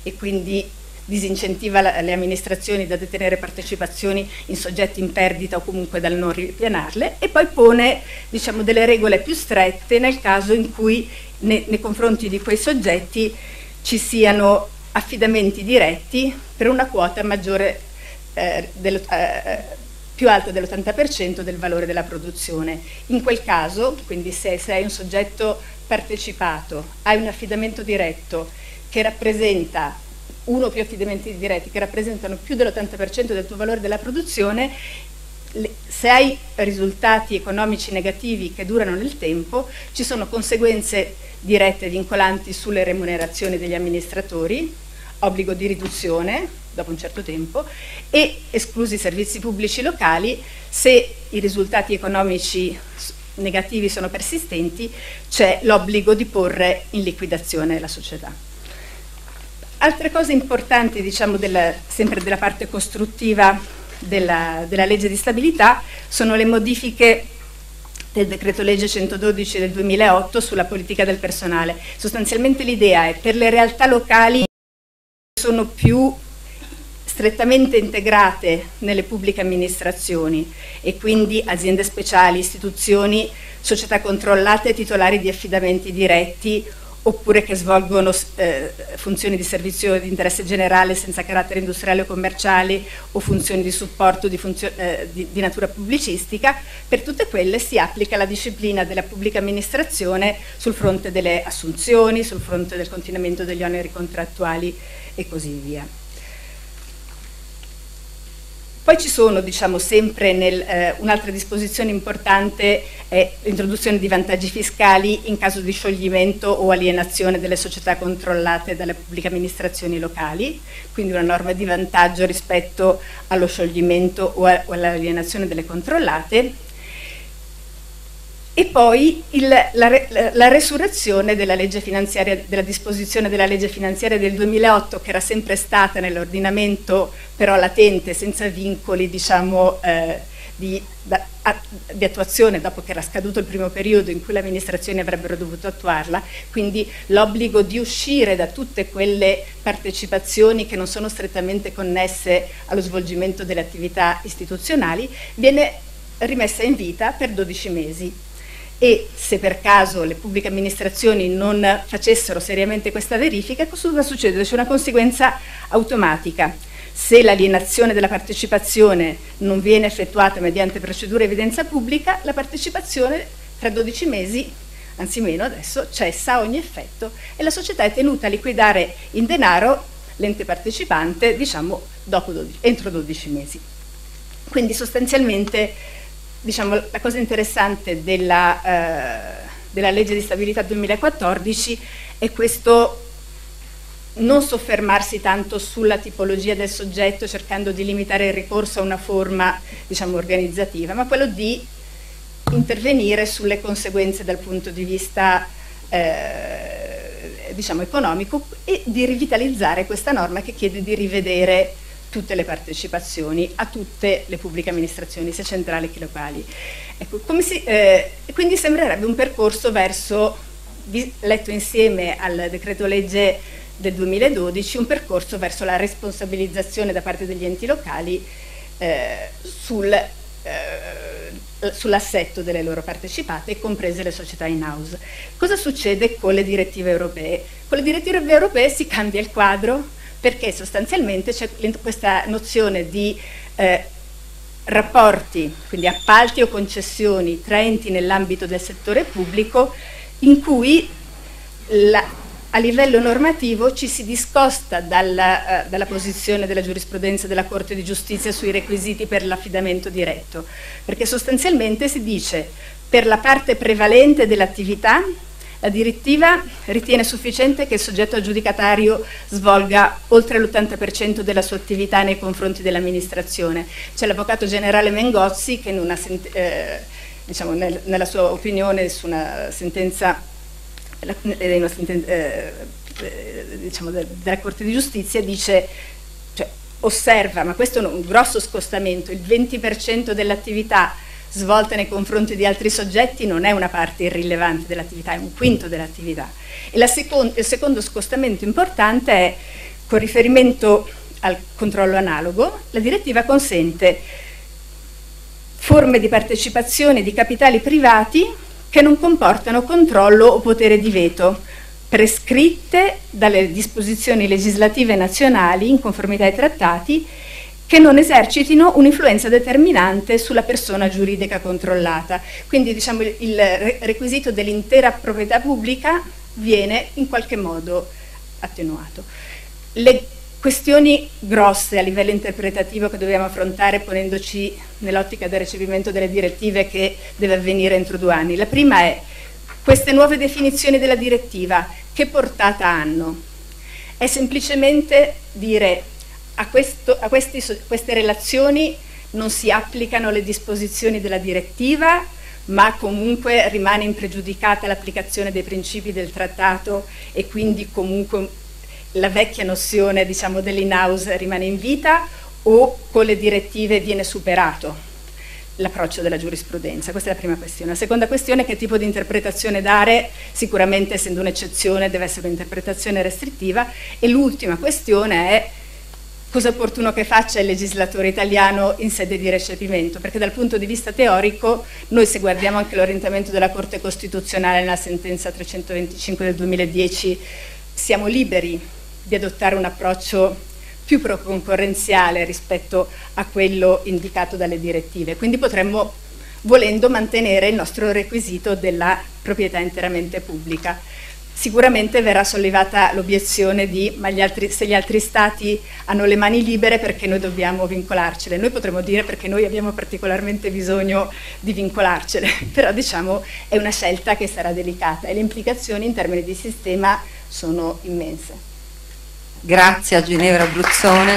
e quindi disincentiva le amministrazioni da detenere partecipazioni in soggetti in perdita o comunque dal non ripianarle e poi pone diciamo, delle regole più strette nel caso in cui nei, nei confronti di quei soggetti ci siano affidamenti diretti per una quota maggiore eh, del, eh, più alta dell'80% del valore della produzione. In quel caso, quindi se sei un soggetto partecipato, hai un affidamento diretto che rappresenta uno o più affidamenti diretti che rappresentano più dell'80% del tuo valore della produzione, se hai risultati economici negativi che durano nel tempo, ci sono conseguenze dirette vincolanti sulle remunerazioni degli amministratori, obbligo di riduzione dopo un certo tempo e esclusi i servizi pubblici locali, se i risultati economici negativi sono persistenti, c'è l'obbligo di porre in liquidazione la società. Altre cose importanti, diciamo, della, sempre della parte costruttiva della, della legge di stabilità sono le modifiche del decreto legge 112 del 2008 sulla politica del personale. Sostanzialmente l'idea è per le realtà locali che sono più strettamente integrate nelle pubbliche amministrazioni e quindi aziende speciali, istituzioni, società controllate, titolari di affidamenti diretti oppure che svolgono eh, funzioni di servizio di interesse generale senza carattere industriale o commerciale o funzioni di supporto di, eh, di, di, natura pubblicistica, per tutte quelle si applica la disciplina della pubblica amministrazione sul fronte delle assunzioni, sul fronte del continuamento degli oneri contrattuali e così via. Poi ci sono, diciamo, sempre eh, un'altra disposizione importante è l'introduzione di vantaggi fiscali in caso di scioglimento o alienazione delle società controllate dalle pubbliche amministrazioni locali, quindi una norma di vantaggio rispetto allo scioglimento o, a, o all'alienazione delle controllate e poi il, la, la, resurrezione della, della, disposizione della legge finanziaria del 2008 che era sempre stata nell'ordinamento però latente, senza vincoli diciamo, eh, di, da, a, di, attuazione dopo che era scaduto il primo periodo in cui le amministrazioni avrebbero dovuto attuarla, quindi l'obbligo di uscire da tutte quelle partecipazioni che non sono strettamente connesse allo svolgimento delle attività istituzionali viene rimessa in vita per 12 mesi e se per caso le pubbliche amministrazioni non facessero seriamente questa verifica, cosa succede? C'è una conseguenza automatica. Se l'alienazione della partecipazione non viene effettuata mediante procedura evidenza pubblica, la partecipazione tra 12 mesi, anzi meno adesso, cessa ogni effetto e la società è tenuta a liquidare in denaro l'ente partecipante, diciamo, 12, entro 12 mesi. Quindi sostanzialmente diciamo, la cosa interessante della, eh, della legge di stabilità 2014 è questo non soffermarsi tanto sulla tipologia del soggetto cercando di limitare il ricorso a una forma diciamo, organizzativa, ma quello di intervenire sulle conseguenze dal punto di vista eh, diciamo, economico e di rivitalizzare questa norma che chiede di rivedere tutte le partecipazioni a tutte le pubbliche amministrazioni, sia centrali che locali. Ecco, si, eh, quindi sembrerebbe un percorso verso, letto insieme al decreto legge del 2012, un percorso verso la responsabilizzazione da parte degli enti locali eh, sul, eh, sull'assetto delle loro partecipate, comprese le società in house. Cosa succede con le direttive europee? Con le direttive europee si cambia il quadro perché sostanzialmente c'è questa nozione di eh, rapporti, quindi appalti o concessioni tra enti nell'ambito del settore pubblico in cui la, a livello normativo ci si discosta dalla, uh, dalla, posizione della giurisprudenza della Corte di Giustizia sui requisiti per l'affidamento diretto, perché sostanzialmente si dice per la parte prevalente dell'attività la direttiva ritiene sufficiente che il soggetto aggiudicatario svolga oltre l'80% della sua attività nei confronti dell'amministrazione. C'è l'avvocato generale Mengozzi che eh, diciamo, nel, nella sua opinione su una sentenza, eh, una sentenza eh, eh, diciamo, della Corte di Giustizia dice, cioè, osserva, ma questo è un grosso scostamento, il 20% dell'attività svolta nei confronti di altri soggetti non è una parte irrilevante dell'attività, è un quinto dell'attività. E secondo, il secondo scostamento importante è, con riferimento al controllo analogo, la direttiva consente forme di partecipazione di capitali privati che non comportano controllo o potere di veto, prescritte dalle disposizioni legislative nazionali in conformità ai trattati che non esercitino un'influenza determinante sulla persona giuridica controllata. Quindi diciamo, il requisito dell'intera proprietà pubblica viene in qualche modo attenuato. Le questioni grosse a livello interpretativo che dobbiamo affrontare ponendoci nell'ottica del recepimento delle direttive che deve avvenire entro due anni. La prima è queste nuove definizioni della direttiva, che portata hanno? È semplicemente dire a, questo, a questi, queste relazioni non si applicano le disposizioni della direttiva, ma comunque rimane impregiudicata l'applicazione dei principi del trattato e quindi comunque la vecchia nozione diciamo, dell'in-house rimane in vita o con le direttive viene superato l'approccio della giurisprudenza? Questa è la prima questione. La seconda questione è che tipo di interpretazione dare, sicuramente essendo un'eccezione deve essere un'interpretazione restrittiva e l'ultima questione è cosa è opportuno che faccia il legislatore italiano in sede di recepimento, perché dal punto di vista teorico noi se guardiamo anche l'orientamento della Corte Costituzionale nella sentenza 325 del 2010 siamo liberi di adottare un approccio più pro-concorrenziale rispetto a quello indicato dalle direttive. Quindi potremmo, volendo, mantenere il nostro requisito della proprietà interamente pubblica. Sicuramente verrà sollevata l'obiezione di ma gli altri, se gli altri stati hanno le mani libere perché noi dobbiamo vincolarcele. Noi potremmo dire perché noi abbiamo particolarmente bisogno di vincolarcele, però diciamo è una scelta che sarà delicata e le implicazioni in termini di sistema sono immense. Grazie a Ginevra Bruzzone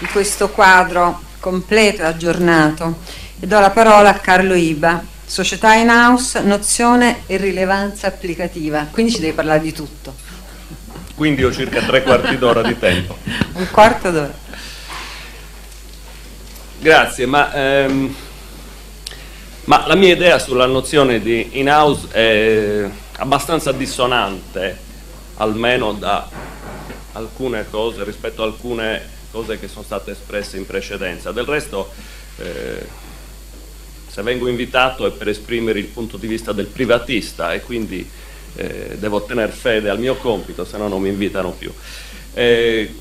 di questo quadro completo e aggiornato e do la parola a Carlo Iba, società in house, nozione e rilevanza applicativa, quindi ci devi parlare di tutto. Quindi ho circa tre quarti d'ora di tempo. Un quarto d'ora. Grazie, ma, ehm, ma la mia idea sulla nozione di in house è abbastanza dissonante, almeno da alcune cose, rispetto a alcune cose che sono state espresse in precedenza. Del resto, eh, se vengo invitato è per esprimere il punto di vista del privatista e quindi eh, devo tenere fede al mio compito, se no non mi invitano più. Eh,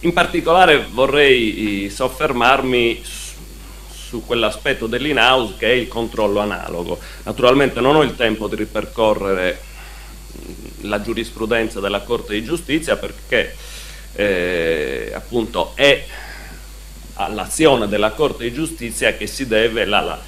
in particolare vorrei soffermarmi su quell'aspetto dell'in-house che è il controllo analogo. Naturalmente non ho il tempo di ripercorrere la giurisprudenza della Corte di Giustizia perché eh, appunto è all'azione della Corte di Giustizia che si deve la, la,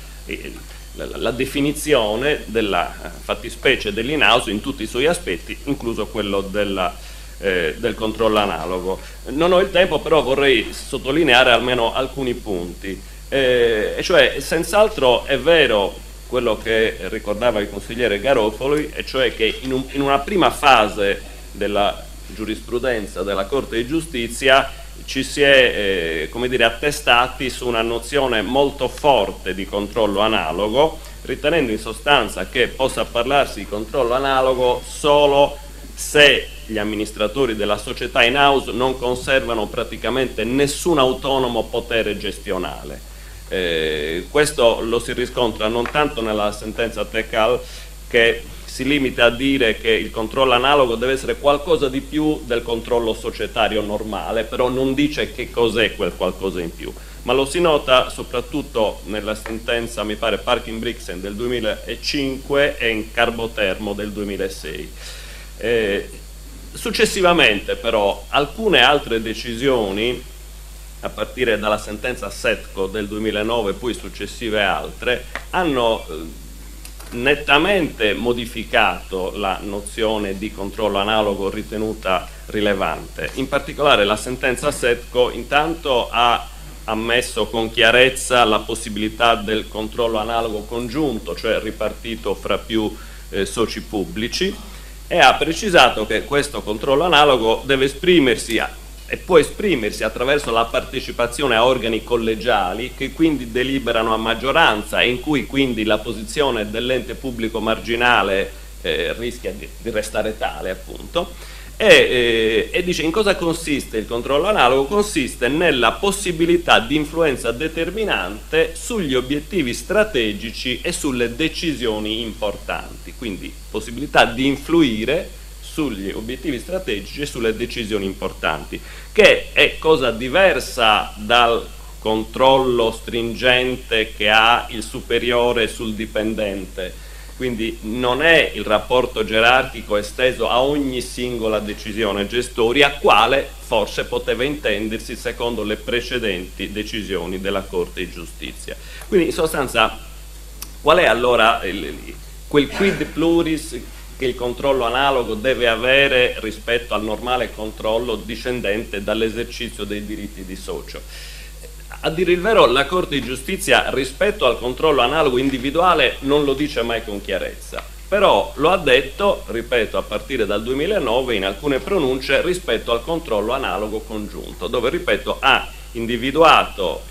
la, la definizione della fattispecie dell'in-house in tutti i suoi aspetti, incluso quello della, eh, del controllo analogo. Non ho il tempo, però vorrei sottolineare almeno alcuni punti. Eh, cioè, senz'altro è vero quello che ricordava il consigliere Garofoli, e cioè che in, un, in una prima fase della giurisprudenza della Corte di Giustizia ci si è eh, dire, attestati su una nozione molto forte di controllo analogo, ritenendo in sostanza che possa parlarsi di controllo analogo solo se gli amministratori della società in house non conservano praticamente nessun autonomo potere gestionale. Eh, questo lo si riscontra non tanto nella sentenza Tecal che si limita a dire che il controllo analogo deve essere qualcosa di più del controllo societario normale, però non dice che cos'è quel qualcosa in più, ma lo si nota soprattutto nella sentenza, mi pare, Parking Brixen del 2005 e in Carbotermo del 2006. Eh, successivamente però alcune altre decisioni a partire dalla sentenza Setco del 2009 e poi successive altre, hanno eh, nettamente modificato la nozione di controllo analogo ritenuta rilevante. In particolare la sentenza Setco intanto ha ammesso con chiarezza la possibilità del controllo analogo congiunto, cioè ripartito fra più eh, soci pubblici e ha precisato che questo controllo analogo deve esprimersi e può esprimersi attraverso la partecipazione a organi collegiali che quindi deliberano a maggioranza e in cui quindi la posizione dell'ente pubblico marginale eh, rischia di, di, restare tale appunto e, eh, e, dice in cosa consiste il controllo analogo? Consiste nella possibilità di influenza determinante sugli obiettivi strategici e sulle decisioni importanti, quindi possibilità di influire sugli obiettivi strategici e sulle decisioni importanti, che è cosa diversa dal controllo stringente che ha il superiore sul dipendente. Quindi non è il rapporto gerarchico esteso a ogni singola decisione gestori, a quale forse poteva intendersi secondo le precedenti decisioni della Corte di Giustizia. Quindi in sostanza qual è allora il, quel quid pluris che il controllo analogo deve avere rispetto al normale controllo discendente dall'esercizio dei diritti di socio. A dire il vero, la Corte di Giustizia rispetto al controllo analogo individuale non lo dice mai con chiarezza, però lo ha detto, ripeto, a partire dal 2009 in alcune pronunce rispetto al controllo analogo congiunto, dove, ripeto, ha individuato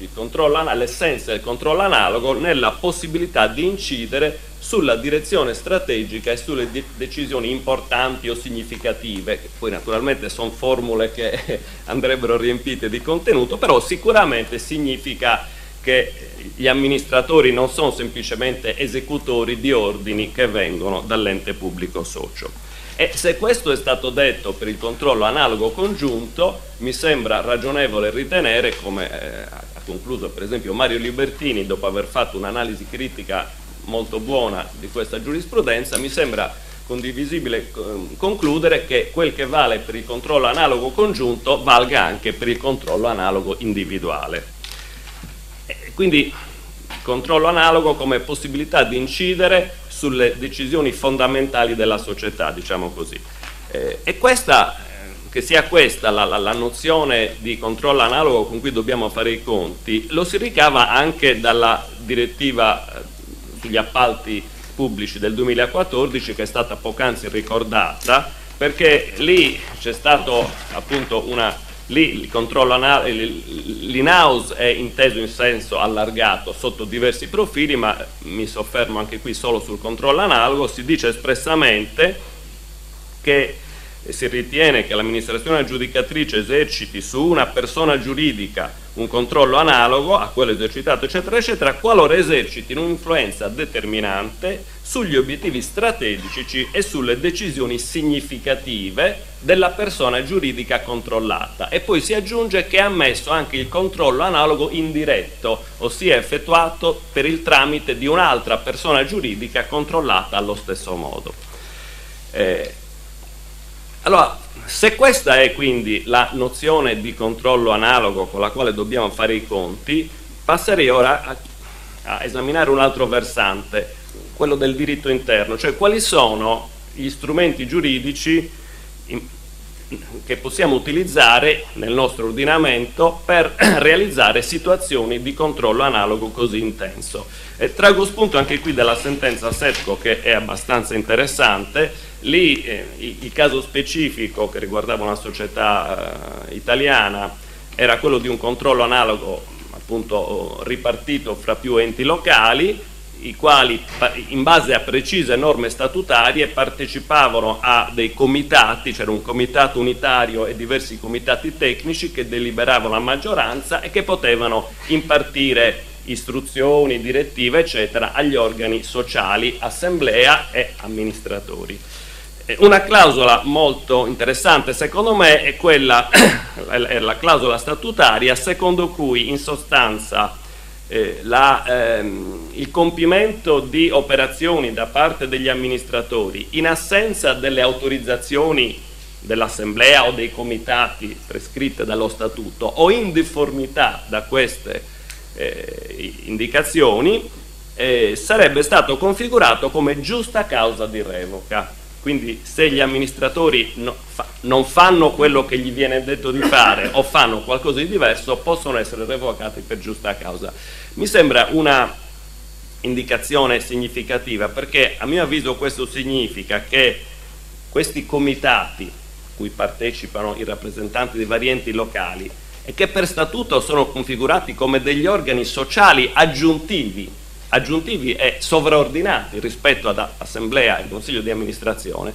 l'essenza del controllo analogo nella possibilità di incidere sulla direzione strategica e sulle de decisioni importanti o significative, che poi naturalmente sono formule che andrebbero riempite di contenuto, però sicuramente significa che gli amministratori non sono semplicemente esecutori di ordini che vengono dall'ente pubblico socio. E se questo è stato detto per il controllo analogo congiunto, mi sembra ragionevole ritenere, come eh, ha concluso per esempio Mario Libertini dopo aver fatto un'analisi critica molto buona di questa giurisprudenza, mi sembra condivisibile ehm, concludere che quel che vale per il controllo analogo congiunto valga anche per il controllo analogo individuale. Quindi controllo analogo come possibilità di incidere sulle decisioni fondamentali della società, diciamo così. Eh, e questa, eh, che sia questa la, la, la, nozione di controllo analogo con cui dobbiamo fare i conti, lo si ricava anche dalla direttiva eh, sugli appalti pubblici del 2014 che è stata poc'anzi ricordata perché lì c'è stato appunto una lì il controllo l'in-house è inteso in senso allargato sotto diversi profili ma mi soffermo anche qui solo sul controllo analogo. Si dice espressamente che si ritiene che l'amministrazione aggiudicatrice eserciti su una persona giuridica un controllo analogo a quello esercitato eccetera eccetera qualora esercitino un'influenza determinante sugli obiettivi strategici e sulle decisioni significative della persona giuridica controllata. E poi si aggiunge che è ammesso anche il controllo analogo indiretto ossia effettuato per il tramite di un'altra persona giuridica controllata allo stesso modo. Eh, allora, se questa è quindi la nozione di controllo analogo con la quale dobbiamo fare i conti, passerei ora a, a esaminare un altro versante, quello del diritto interno, cioè quali sono gli strumenti giuridici in, che possiamo utilizzare nel nostro ordinamento per realizzare situazioni di controllo analogo così intenso. E trago spunto anche qui dalla sentenza SETCO che è abbastanza interessante, Lì eh, il caso specifico che riguardava una società eh, italiana era quello di un controllo analogo appunto ripartito fra più enti locali i quali in base a precise norme statutarie partecipavano a dei comitati, c'era un comitato unitario e diversi comitati tecnici che deliberavano a maggioranza e che potevano impartire istruzioni, direttive eccetera agli organi sociali, assemblea e amministratori. Eh, una clausola molto interessante secondo me è quella, è la clausola statutaria secondo cui in sostanza eh, la, ehm, il compimento di operazioni da parte degli amministratori in assenza delle autorizzazioni dell'assemblea o dei comitati prescritte dallo statuto o in difformità da queste eh, indicazioni eh, sarebbe stato configurato come giusta causa di revoca quindi se gli amministratori no, fa, non fanno quello che gli viene detto di fare o fanno qualcosa di diverso, possono essere revocati per giusta causa. Mi sembra una indicazione significativa perché a mio avviso questo significa che questi comitati cui partecipano i rappresentanti dei vari enti locali e che per statuto sono configurati come degli organi sociali aggiuntivi, aggiuntivi e sovraordinati rispetto ad assemblea e consiglio di amministrazione,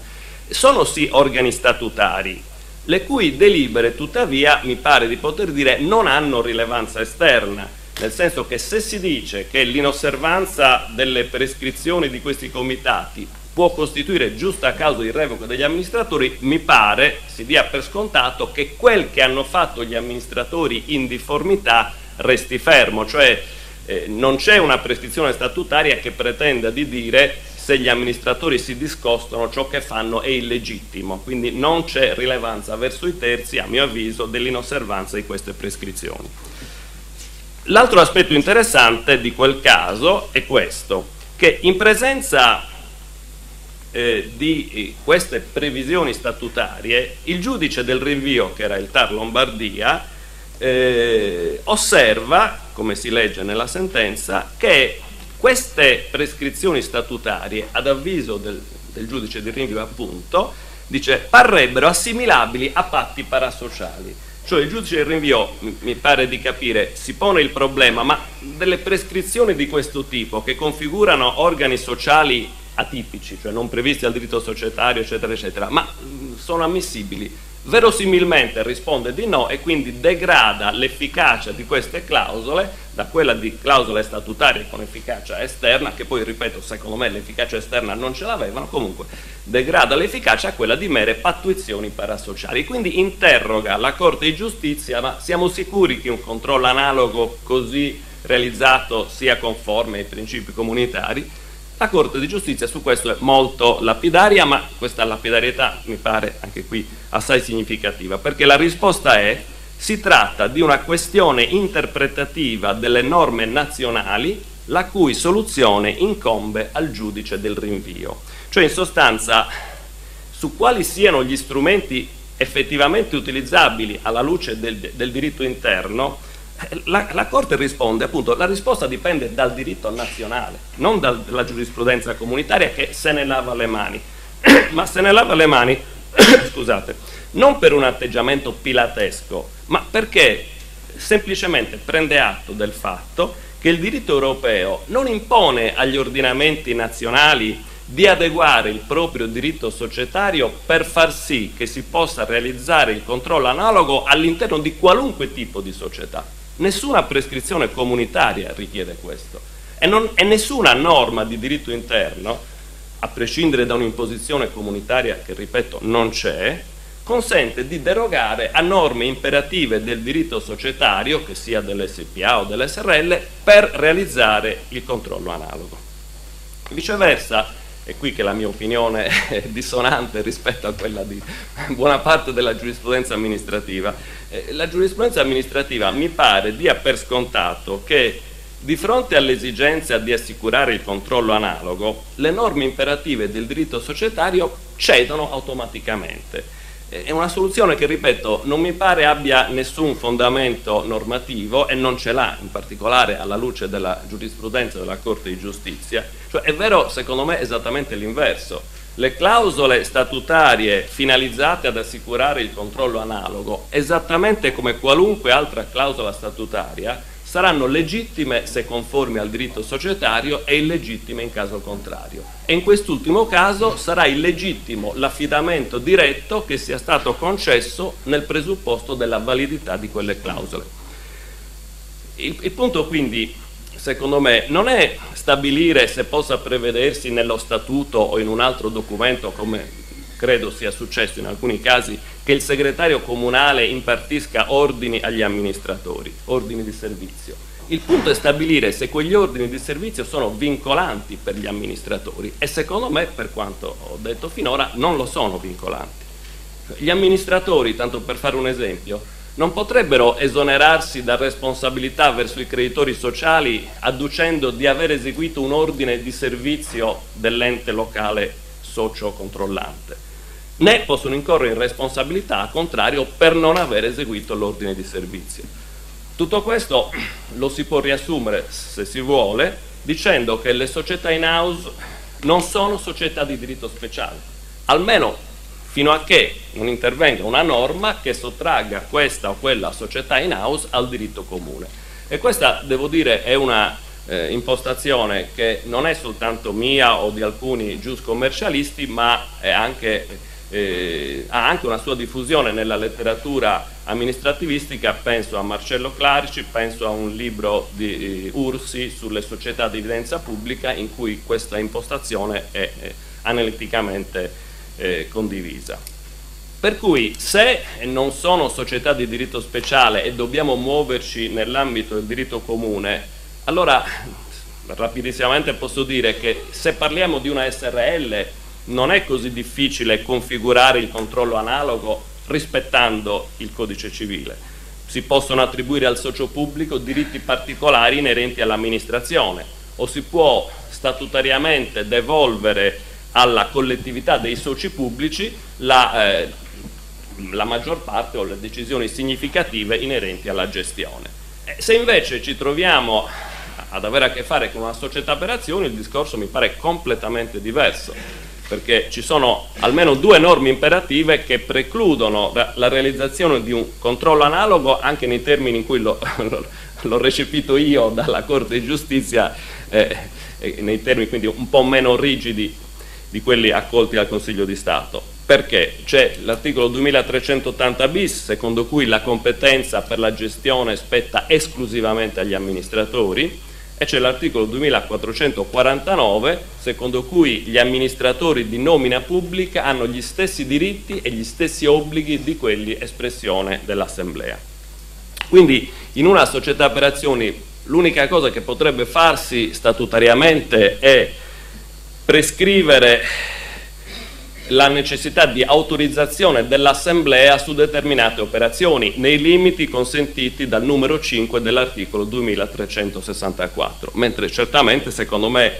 sono sì organi statutari, le cui delibere tuttavia mi pare di poter dire non hanno rilevanza esterna, nel senso che se si dice che l'inosservanza delle prescrizioni di questi comitati può costituire giusta causa di revoca degli amministratori, mi pare si dia per scontato che quel che hanno fatto gli amministratori in difformità resti fermo, cioè eh, non c'è una prescrizione statutaria che pretenda di dire se gli amministratori si discostano ciò che fanno è illegittimo, quindi non c'è rilevanza verso i terzi, a mio avviso, dell'inosservanza di queste prescrizioni. L'altro aspetto interessante di quel caso è questo, che in presenza eh, di eh, queste previsioni statutarie, il giudice del rinvio, che era il TAR Lombardia, eh, osserva, come si legge nella sentenza, che queste prescrizioni statutarie, ad avviso del, del giudice di rinvio appunto, dice, parrebbero assimilabili a patti parasociali. Cioè il giudice del rinvio, mi pare di capire, si pone il problema, ma delle prescrizioni di questo tipo che configurano organi sociali atipici, cioè non previsti dal diritto societario, eccetera, eccetera, ma sono ammissibili verosimilmente risponde di no e quindi degrada l'efficacia di queste clausole da quella di clausole statutarie con efficacia esterna, che poi ripeto, secondo me l'efficacia esterna non ce l'avevano, comunque degrada l'efficacia a quella di mere pattuizioni parasociali. Quindi interroga la Corte di Giustizia, ma siamo sicuri che un controllo analogo così realizzato sia conforme ai principi comunitari? La Corte di Giustizia su questo è molto lapidaria, ma questa lapidarietà mi pare anche qui assai significativa, perché la risposta è si tratta di una questione interpretativa delle norme nazionali la cui soluzione incombe al giudice del rinvio. Cioè in sostanza su quali siano gli strumenti effettivamente utilizzabili alla luce del, del diritto interno la, la, Corte risponde appunto, la risposta dipende dal diritto nazionale, non dalla giurisprudenza comunitaria che se ne lava le mani, ma se ne lava le mani, scusate, non per un atteggiamento pilatesco, ma perché semplicemente prende atto del fatto che il diritto europeo non impone agli ordinamenti nazionali di adeguare il proprio diritto societario per far sì che si possa realizzare il controllo analogo all'interno di qualunque tipo di società. Nessuna prescrizione comunitaria richiede questo e, non, e nessuna norma di diritto interno, a prescindere da un'imposizione comunitaria che, ripeto, non c'è, consente di derogare a norme imperative del diritto societario, che sia dell'SPA o dell'SRL, per realizzare il controllo analogo. Viceversa, è qui che la mia opinione è dissonante rispetto a quella di buona parte della giurisprudenza amministrativa. Eh, la giurisprudenza amministrativa mi pare dia per scontato che di fronte all'esigenza di assicurare il controllo analogo, le norme imperative del diritto societario cedono automaticamente è una soluzione che, ripeto, non mi pare abbia nessun fondamento normativo e non ce l'ha, in particolare alla luce della giurisprudenza della Corte di Giustizia. Cioè, è vero, secondo me, esattamente l'inverso. Le clausole statutarie finalizzate ad assicurare il controllo analogo, esattamente come qualunque altra clausola statutaria, saranno legittime se conformi al diritto societario e illegittime in caso contrario. E in quest'ultimo caso sarà illegittimo l'affidamento diretto che sia stato concesso nel presupposto della validità di quelle clausole. Il, il punto quindi, secondo me, non è stabilire se possa prevedersi nello statuto o in un altro documento come credo sia successo in alcuni casi, che il segretario comunale impartisca ordini agli amministratori, ordini di servizio. Il punto è stabilire se quegli ordini di servizio sono vincolanti per gli amministratori e secondo me, per quanto ho detto finora, non lo sono vincolanti. Gli amministratori, tanto per fare un esempio, non potrebbero esonerarsi da responsabilità verso i creditori sociali adducendo di aver eseguito un ordine di servizio dell'ente locale socio controllante né possono incorrere in responsabilità, al contrario, per non aver eseguito l'ordine di servizio. Tutto questo lo si può riassumere, se si vuole, dicendo che le società in house non sono società di diritto speciale, almeno fino a che non intervenga una norma che sottragga questa o quella società in house al diritto comune. E questa, devo dire, è una eh, impostazione che non è soltanto mia o di alcuni giuscommercialisti, ma anche, eh, ha anche una sua diffusione nella letteratura amministrativistica, penso a Marcello Clarici, penso a un libro di uh, Ursi sulle società di evidenza pubblica in cui questa impostazione è eh, analiticamente eh, condivisa. Per cui se non sono società di diritto speciale e dobbiamo muoverci nell'ambito del diritto comune, allora rapidissimamente posso dire che se parliamo di una SRL non è così difficile configurare il controllo analogo rispettando il codice civile. Si possono attribuire al socio pubblico diritti particolari inerenti all'amministrazione o si può statutariamente devolvere alla collettività dei soci pubblici la, eh, la maggior parte o le decisioni significative inerenti alla gestione. E se invece ci troviamo ad avere a che fare con una società per azioni, il discorso mi pare completamente diverso perché ci sono almeno due norme imperative che precludono la realizzazione di un controllo analogo anche nei termini in cui l'ho, recepito io dalla Corte di Giustizia, eh, nei termini quindi un po' meno rigidi di quelli accolti dal Consiglio di Stato. Perché? C'è l'articolo 2380 bis, secondo cui la competenza per la gestione spetta esclusivamente agli amministratori, e c'è l'articolo 2449 secondo cui gli amministratori di nomina pubblica hanno gli stessi diritti e gli stessi obblighi di quelli espressione dell'Assemblea. Quindi in una società per azioni l'unica cosa che potrebbe farsi statutariamente è prescrivere la necessità di autorizzazione dell'Assemblea su determinate operazioni nei limiti consentiti dal numero 5 dell'articolo 2364, mentre certamente secondo me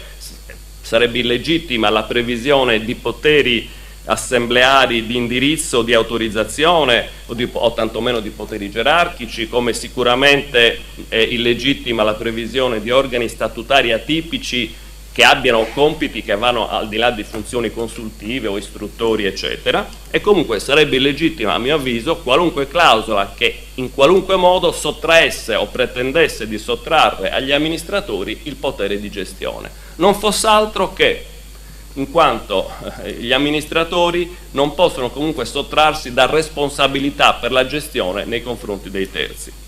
sarebbe illegittima la previsione di poteri assembleari di indirizzo, di autorizzazione o, di, o tantomeno di poteri gerarchici, come sicuramente è illegittima la previsione di organi statutari atipici che abbiano compiti che vanno al di là di funzioni consultive o istruttori, eccetera, e comunque sarebbe illegittima, a mio avviso, qualunque clausola che in qualunque modo sottraesse o pretendesse di sottrarre agli amministratori il potere di gestione. Non fosse altro che in quanto eh, gli amministratori non possono comunque sottrarsi da responsabilità per la gestione nei confronti dei terzi.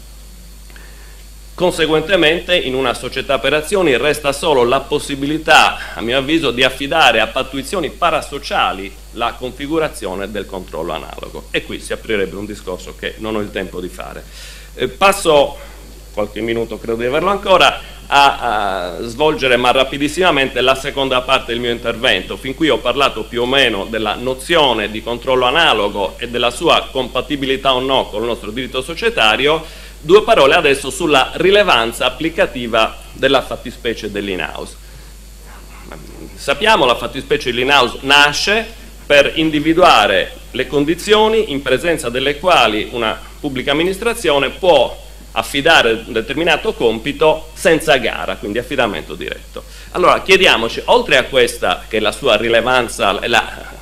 Conseguentemente in una società per azioni resta solo la possibilità, a mio avviso, di affidare a pattuizioni parasociali la configurazione del controllo analogo e qui si aprirebbe un discorso che non ho il tempo di fare. Eh, passo, qualche minuto credo di averlo ancora, a, a, svolgere ma rapidissimamente la seconda parte del mio intervento. Fin qui ho parlato più o meno della nozione di controllo analogo e della sua compatibilità o no con il nostro diritto societario Due parole adesso sulla rilevanza applicativa della fattispecie dell'in-house. Sappiamo che la fattispecie dell'in-house nasce per individuare le condizioni in presenza delle quali una pubblica amministrazione può affidare un determinato compito senza gara, quindi affidamento diretto. Allora chiediamoci, oltre a questa che è la sua rilevanza, la,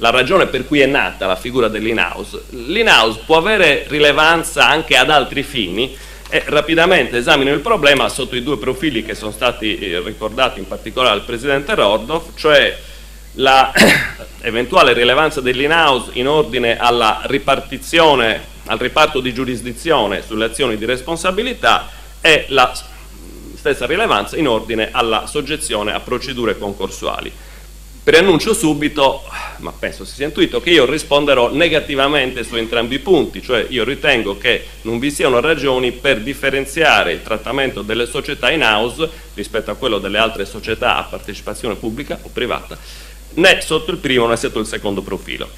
la ragione per cui è nata la figura dell'in-house. L'in-house può avere rilevanza anche ad altri fini e rapidamente esamino il problema sotto i due profili che sono stati eh, ricordati in particolare dal Presidente Rordov, cioè l'eventuale rilevanza dell'in-house in ordine alla ripartizione, al riparto di giurisdizione sulle azioni di responsabilità e la stessa rilevanza in ordine alla soggezione a procedure concorsuali. Preannuncio subito, ma penso si sia intuito, che io risponderò negativamente su entrambi i punti, cioè io ritengo che non vi siano ragioni per differenziare il trattamento delle società in house rispetto a quello delle altre società a partecipazione pubblica o privata, né sotto il primo né sotto il secondo profilo.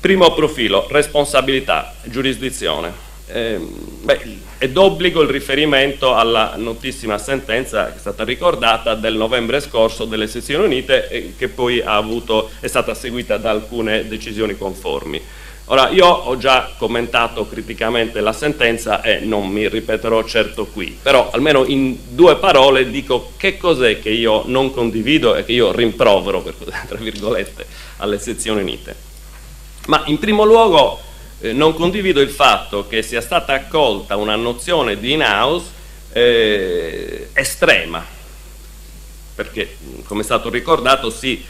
Primo profilo, responsabilità, giurisdizione. Eh, beh, è d'obbligo il riferimento alla notissima sentenza che è stata ricordata del novembre scorso delle sezioni unite e che poi avuto, è stata seguita da alcune decisioni conformi. Ora, io ho già commentato criticamente la sentenza e non mi ripeterò certo qui, però almeno in due parole dico che cos'è che io non condivido e che io rimprovero, per, tra virgolette, alle sezioni unite. Ma in primo luogo eh, non condivido il fatto che sia stata accolta una nozione di in-house eh, estrema, perché come è stato ricordato si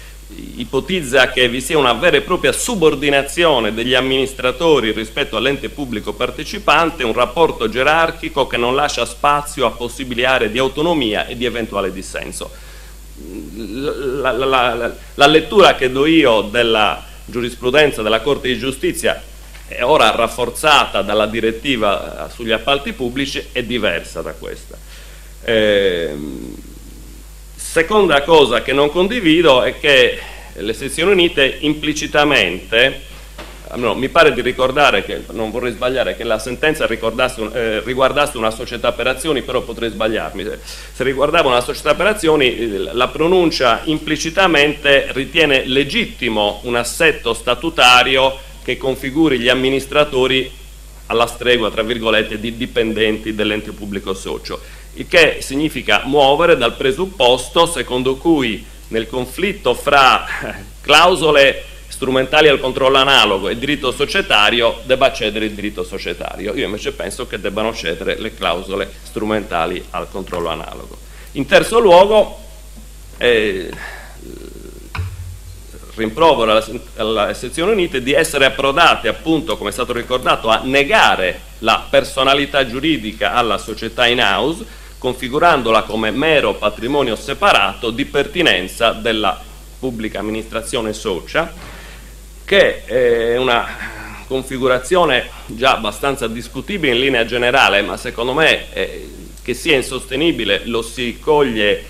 ipotizza che vi sia una vera e propria subordinazione degli amministratori rispetto all'ente pubblico partecipante, un rapporto gerarchico che non lascia spazio a possibili aree di autonomia e di eventuale dissenso. La, la, la, la lettura che do io della giurisprudenza della Corte di Giustizia ora rafforzata dalla direttiva sugli appalti pubblici è diversa da questa. Eh, Seconda cosa che non condivido è che le sezioni unite implicitamente, no, mi pare di ricordare che, non vorrei sbagliare, che la sentenza eh, riguardasse una società per azioni, però potrei sbagliarmi. Se riguardava una società per azioni, la pronuncia implicitamente ritiene legittimo un assetto statutario che configuri gli amministratori alla stregua, tra virgolette, di dipendenti dell'ente pubblico socio il che significa muovere dal presupposto secondo cui nel conflitto fra clausole strumentali al controllo analogo e diritto societario debba cedere il diritto societario. Io invece penso che debbano cedere le clausole strumentali al controllo analogo. In terzo luogo, eh, rimprovero alla, sezione unite di essere approdate appunto, come è stato ricordato, a negare la personalità giuridica alla società in house configurandola come mero patrimonio separato di pertinenza della pubblica amministrazione socia, che è una configurazione già abbastanza discutibile in linea generale, ma secondo me eh, che sia insostenibile lo si coglie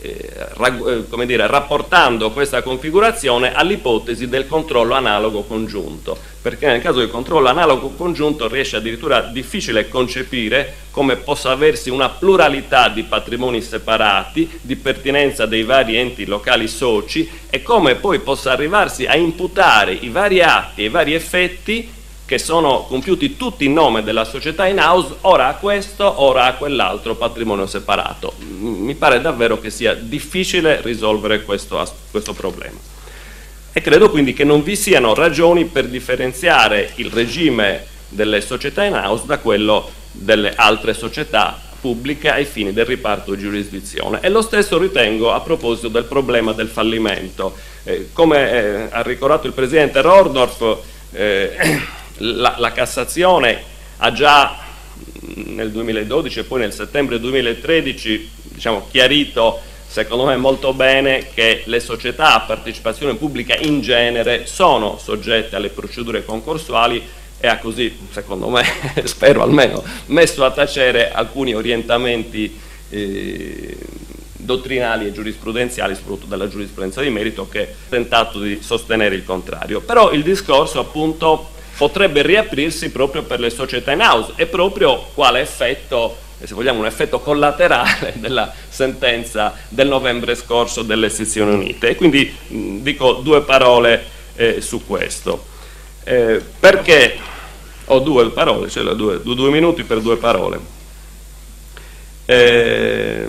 eh, eh, dire, rapportando questa configurazione all'ipotesi del controllo analogo congiunto, perché nel caso del controllo analogo congiunto riesce addirittura difficile concepire come possa aversi una pluralità di patrimoni separati, di pertinenza dei vari enti locali soci e come poi possa arrivarsi a imputare i vari atti e i vari effetti che sono compiuti tutti in nome della società in house, ora a questo, ora a quell'altro patrimonio separato. Mi pare davvero che sia difficile risolvere questo, questo problema. E credo quindi che non vi siano ragioni per differenziare il regime delle società in house da quello delle altre società pubbliche ai fini del riparto di giurisdizione. E lo stesso ritengo a proposito del problema del fallimento. Eh, come eh, ha ricordato il Presidente Rordorf, eh, la, la Cassazione ha già nel 2012 e poi nel settembre 2013 diciamo, chiarito secondo me molto bene che le società a partecipazione pubblica in genere sono soggette alle procedure concorsuali e ha così, secondo me, spero almeno, messo a tacere alcuni orientamenti eh, dottrinali e giurisprudenziali, soprattutto dalla giurisprudenza di merito, che ha tentato di sostenere il contrario. Però il discorso appunto potrebbe riaprirsi proprio per le società in house e proprio quale effetto, se vogliamo un effetto collaterale della sentenza del novembre scorso delle sezioni unite. E quindi mh, dico due parole eh, su questo. Eh, perché ho due parole, cioè due, due, minuti per due parole. Eh,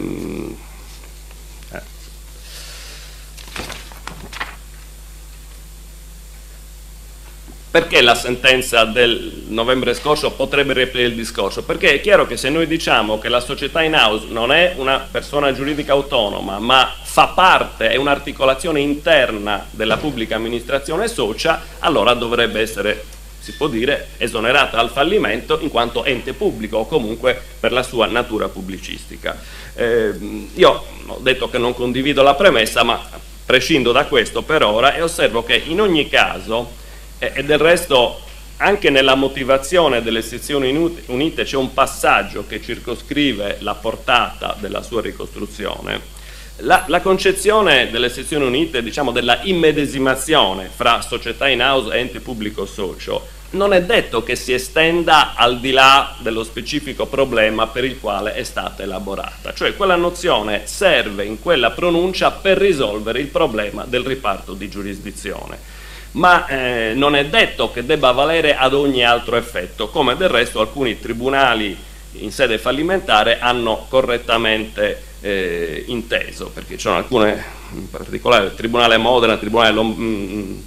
Perché la sentenza del novembre scorso potrebbe riaprire il discorso? Perché è chiaro che se noi diciamo che la società in house non è una persona giuridica autonoma, ma fa parte, è un'articolazione interna della pubblica amministrazione socia, allora dovrebbe essere, si può dire, esonerata dal fallimento in quanto ente pubblico o comunque per la sua natura pubblicistica. Eh, io ho detto che non condivido la premessa, ma prescindo da questo per ora e osservo che in ogni caso e del resto anche nella motivazione delle sezioni unite c'è un passaggio che circoscrive la portata della sua ricostruzione. La, la concezione delle sezioni unite, diciamo della immedesimazione fra società in house e ente pubblico socio, non è detto che si estenda al di là dello specifico problema per il quale è stata elaborata, cioè quella nozione serve in quella pronuncia per risolvere il problema del riparto di giurisdizione ma eh, non è detto che debba valere ad ogni altro effetto, come del resto alcuni tribunali in sede fallimentare hanno correttamente eh, inteso, perché ci sono alcune, in particolare il Tribunale Modena, il Tribunale Lom- mm, mm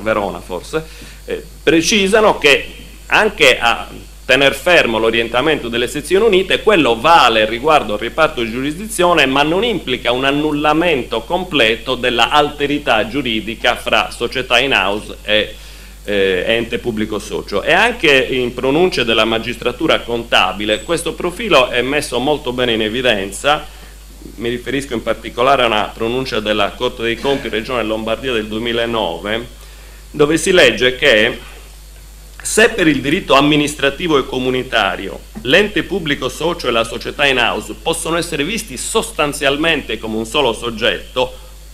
Verona forse, eh, precisano che anche a tener fermo l'orientamento delle sezioni unite, quello vale riguardo al riparto di giurisdizione, ma non implica un annullamento completo della alterità giuridica fra società in house e eh, ente pubblico socio. E anche in pronunce della magistratura contabile questo profilo è messo molto bene in evidenza, mi riferisco in particolare a una pronuncia della Corte dei Conti Regione Lombardia del 2009, dove si legge che se per il diritto amministrativo e comunitario l'ente pubblico socio e la società in house possono essere visti sostanzialmente come un solo soggetto,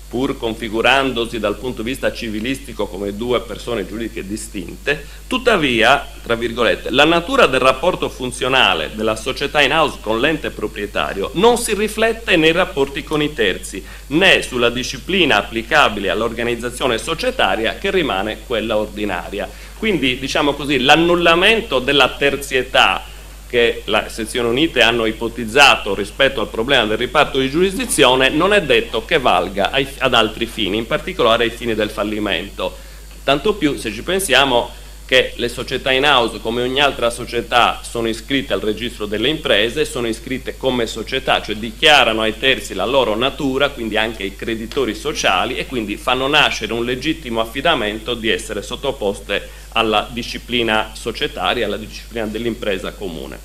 pur configurandosi dal punto di vista civilistico come due persone giuridiche distinte, tuttavia, tra virgolette, la natura del rapporto funzionale della società in house con l'ente proprietario non si riflette nei rapporti con i terzi, né sulla disciplina applicabile all'organizzazione societaria che rimane quella ordinaria. Quindi diciamo così, l'annullamento della terzietà che le sezioni unite hanno ipotizzato rispetto al problema del riparto di giurisdizione non è detto che valga ai, ad altri fini, in particolare ai fini del fallimento. Tanto più se ci pensiamo che le società in house, come ogni altra società, sono iscritte al registro delle imprese, sono iscritte come società, cioè dichiarano ai terzi la loro natura, quindi anche i creditori sociali, e quindi fanno nascere un legittimo affidamento di essere sottoposte alla disciplina societaria, alla disciplina dell'impresa comune.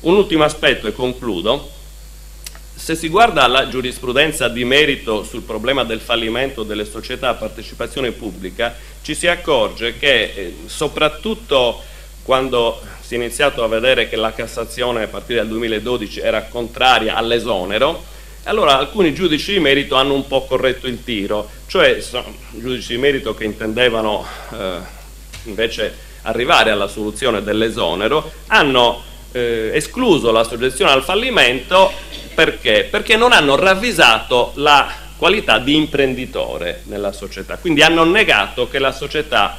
Un ultimo aspetto e concludo. Se si guarda la giurisprudenza di merito sul problema del fallimento delle società a partecipazione pubblica, ci si accorge che eh, soprattutto quando si è iniziato a vedere che la Cassazione a partire dal 2012 era contraria all'esonero, allora alcuni giudici di merito hanno un po' corretto il tiro, cioè sono giudici di merito che intendevano eh, invece arrivare alla soluzione dell'esonero, hanno eh, escluso la soggezione al fallimento perché? Perché non hanno ravvisato la qualità di imprenditore nella società, quindi hanno negato che la società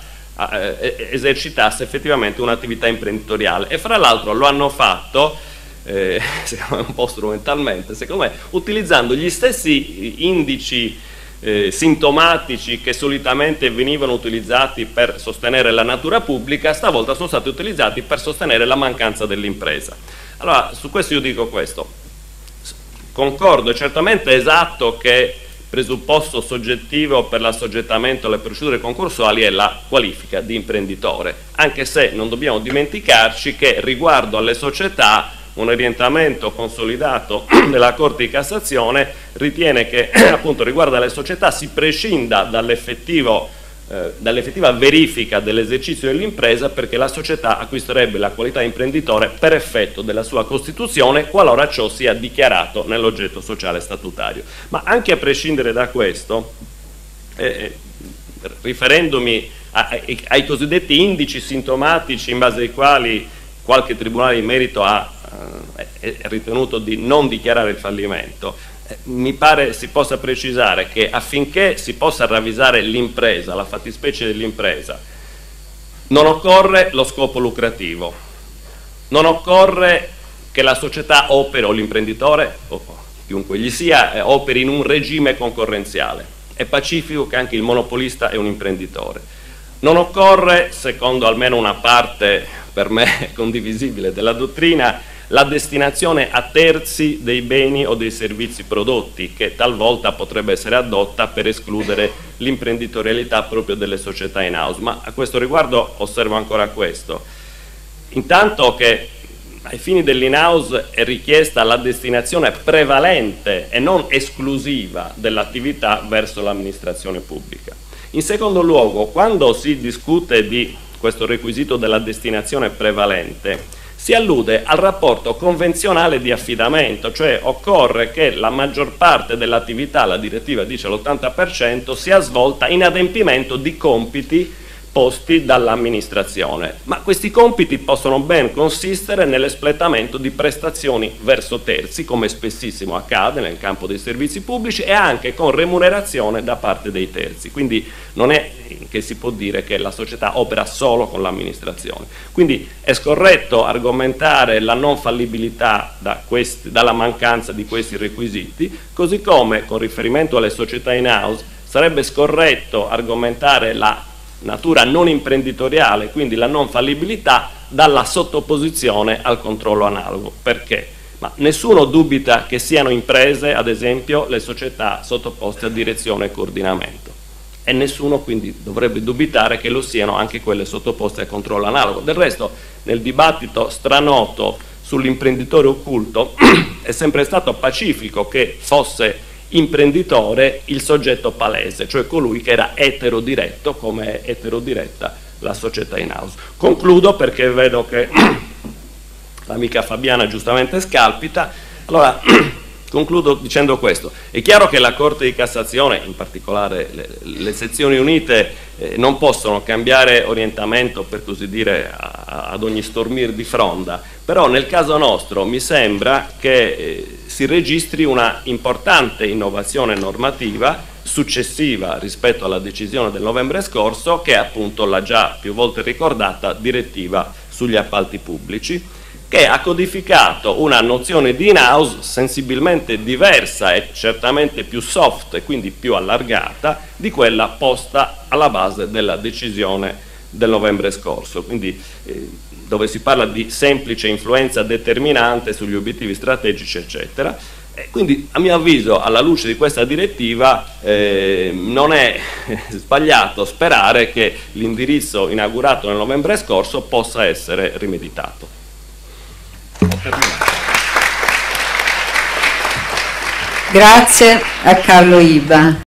eh, esercitasse effettivamente un'attività imprenditoriale e fra l'altro lo hanno fatto eh, un po' strumentalmente, secondo me, utilizzando gli stessi indici eh, sintomatici che solitamente venivano utilizzati per sostenere la natura pubblica, stavolta sono stati utilizzati per sostenere la mancanza dell'impresa. Allora, su questo io dico questo. Concordo, è certamente esatto che presupposto soggettivo per l'assoggettamento alle procedure concorsuali è la qualifica di imprenditore, anche se non dobbiamo dimenticarci che riguardo alle società un orientamento consolidato della Corte di Cassazione ritiene che appunto riguardo alle società si prescinda dall'effettivo eh, dall'effettiva verifica dell'esercizio dell'impresa perché la società acquisterebbe la qualità imprenditore per effetto della sua costituzione qualora ciò sia dichiarato nell'oggetto sociale statutario. Ma anche a prescindere da questo, eh, eh riferendomi ai, ai cosiddetti indici sintomatici in base ai quali qualche tribunale in merito ha ritenuto di non dichiarare il fallimento, eh, mi pare si possa precisare che affinché si possa ravvisare l'impresa, la fattispecie dell'impresa, non occorre lo scopo lucrativo, non occorre che la società operi o l'imprenditore o chiunque gli sia eh, operi in un regime concorrenziale. È pacifico che anche il monopolista è un imprenditore. Non occorre, secondo almeno una parte per me condivisibile della dottrina, la destinazione a terzi dei beni o dei servizi prodotti, che talvolta potrebbe essere adotta per escludere l'imprenditorialità proprio delle società in house. Ma a questo riguardo osservo ancora questo. Intanto che ai fini dell'in-house è richiesta la destinazione prevalente e non esclusiva dell'attività verso l'amministrazione pubblica. In secondo luogo, quando si discute di questo requisito della destinazione prevalente, si allude al rapporto convenzionale di affidamento, cioè occorre che la maggior parte dell'attività, la direttiva dice l'80%, sia svolta in adempimento di compiti posti dall'amministrazione, ma questi compiti possono ben consistere nell'espletamento di prestazioni verso terzi, come spessissimo accade nel campo dei servizi pubblici, e anche con remunerazione da parte dei terzi. Quindi non è che si può dire che la società opera solo con l'amministrazione. Quindi è scorretto argomentare la non fallibilità da questi, dalla mancanza di questi requisiti, così come con riferimento alle società in house sarebbe scorretto argomentare la natura non imprenditoriale, quindi la non fallibilità, dalla sottoposizione al controllo analogo. Perché? Ma nessuno dubita che siano imprese, ad esempio, le società sottoposte a direzione e coordinamento. E nessuno quindi dovrebbe dubitare che lo siano anche quelle sottoposte al controllo analogo. Del resto, nel dibattito stranoto sull'imprenditore occulto è sempre stato pacifico che fosse imprenditore il soggetto palese, cioè colui che era eterodiretto come è eterodiretta la società in house. Concludo perché vedo che l'amica Fabiana giustamente scalpita, allora concludo dicendo questo, è chiaro che la Corte di Cassazione, in particolare le, le sezioni unite, eh, non possono cambiare orientamento per così dire a, ad ogni stormir di fronda, però nel caso nostro mi sembra che eh, si registri una importante innovazione normativa successiva rispetto alla decisione del novembre scorso che è appunto la già più volte ricordata direttiva sugli appalti pubblici che ha codificato una nozione di in-house sensibilmente diversa e certamente più soft e quindi più allargata di quella posta alla base della decisione del novembre scorso. Quindi, eh, dove si parla di semplice influenza determinante sugli obiettivi strategici, eccetera. E quindi, a mio avviso, alla luce di questa direttiva, eh, non è sbagliato sperare che l'indirizzo inaugurato nel novembre scorso possa essere rimeditato. Grazie a Carlo Iba.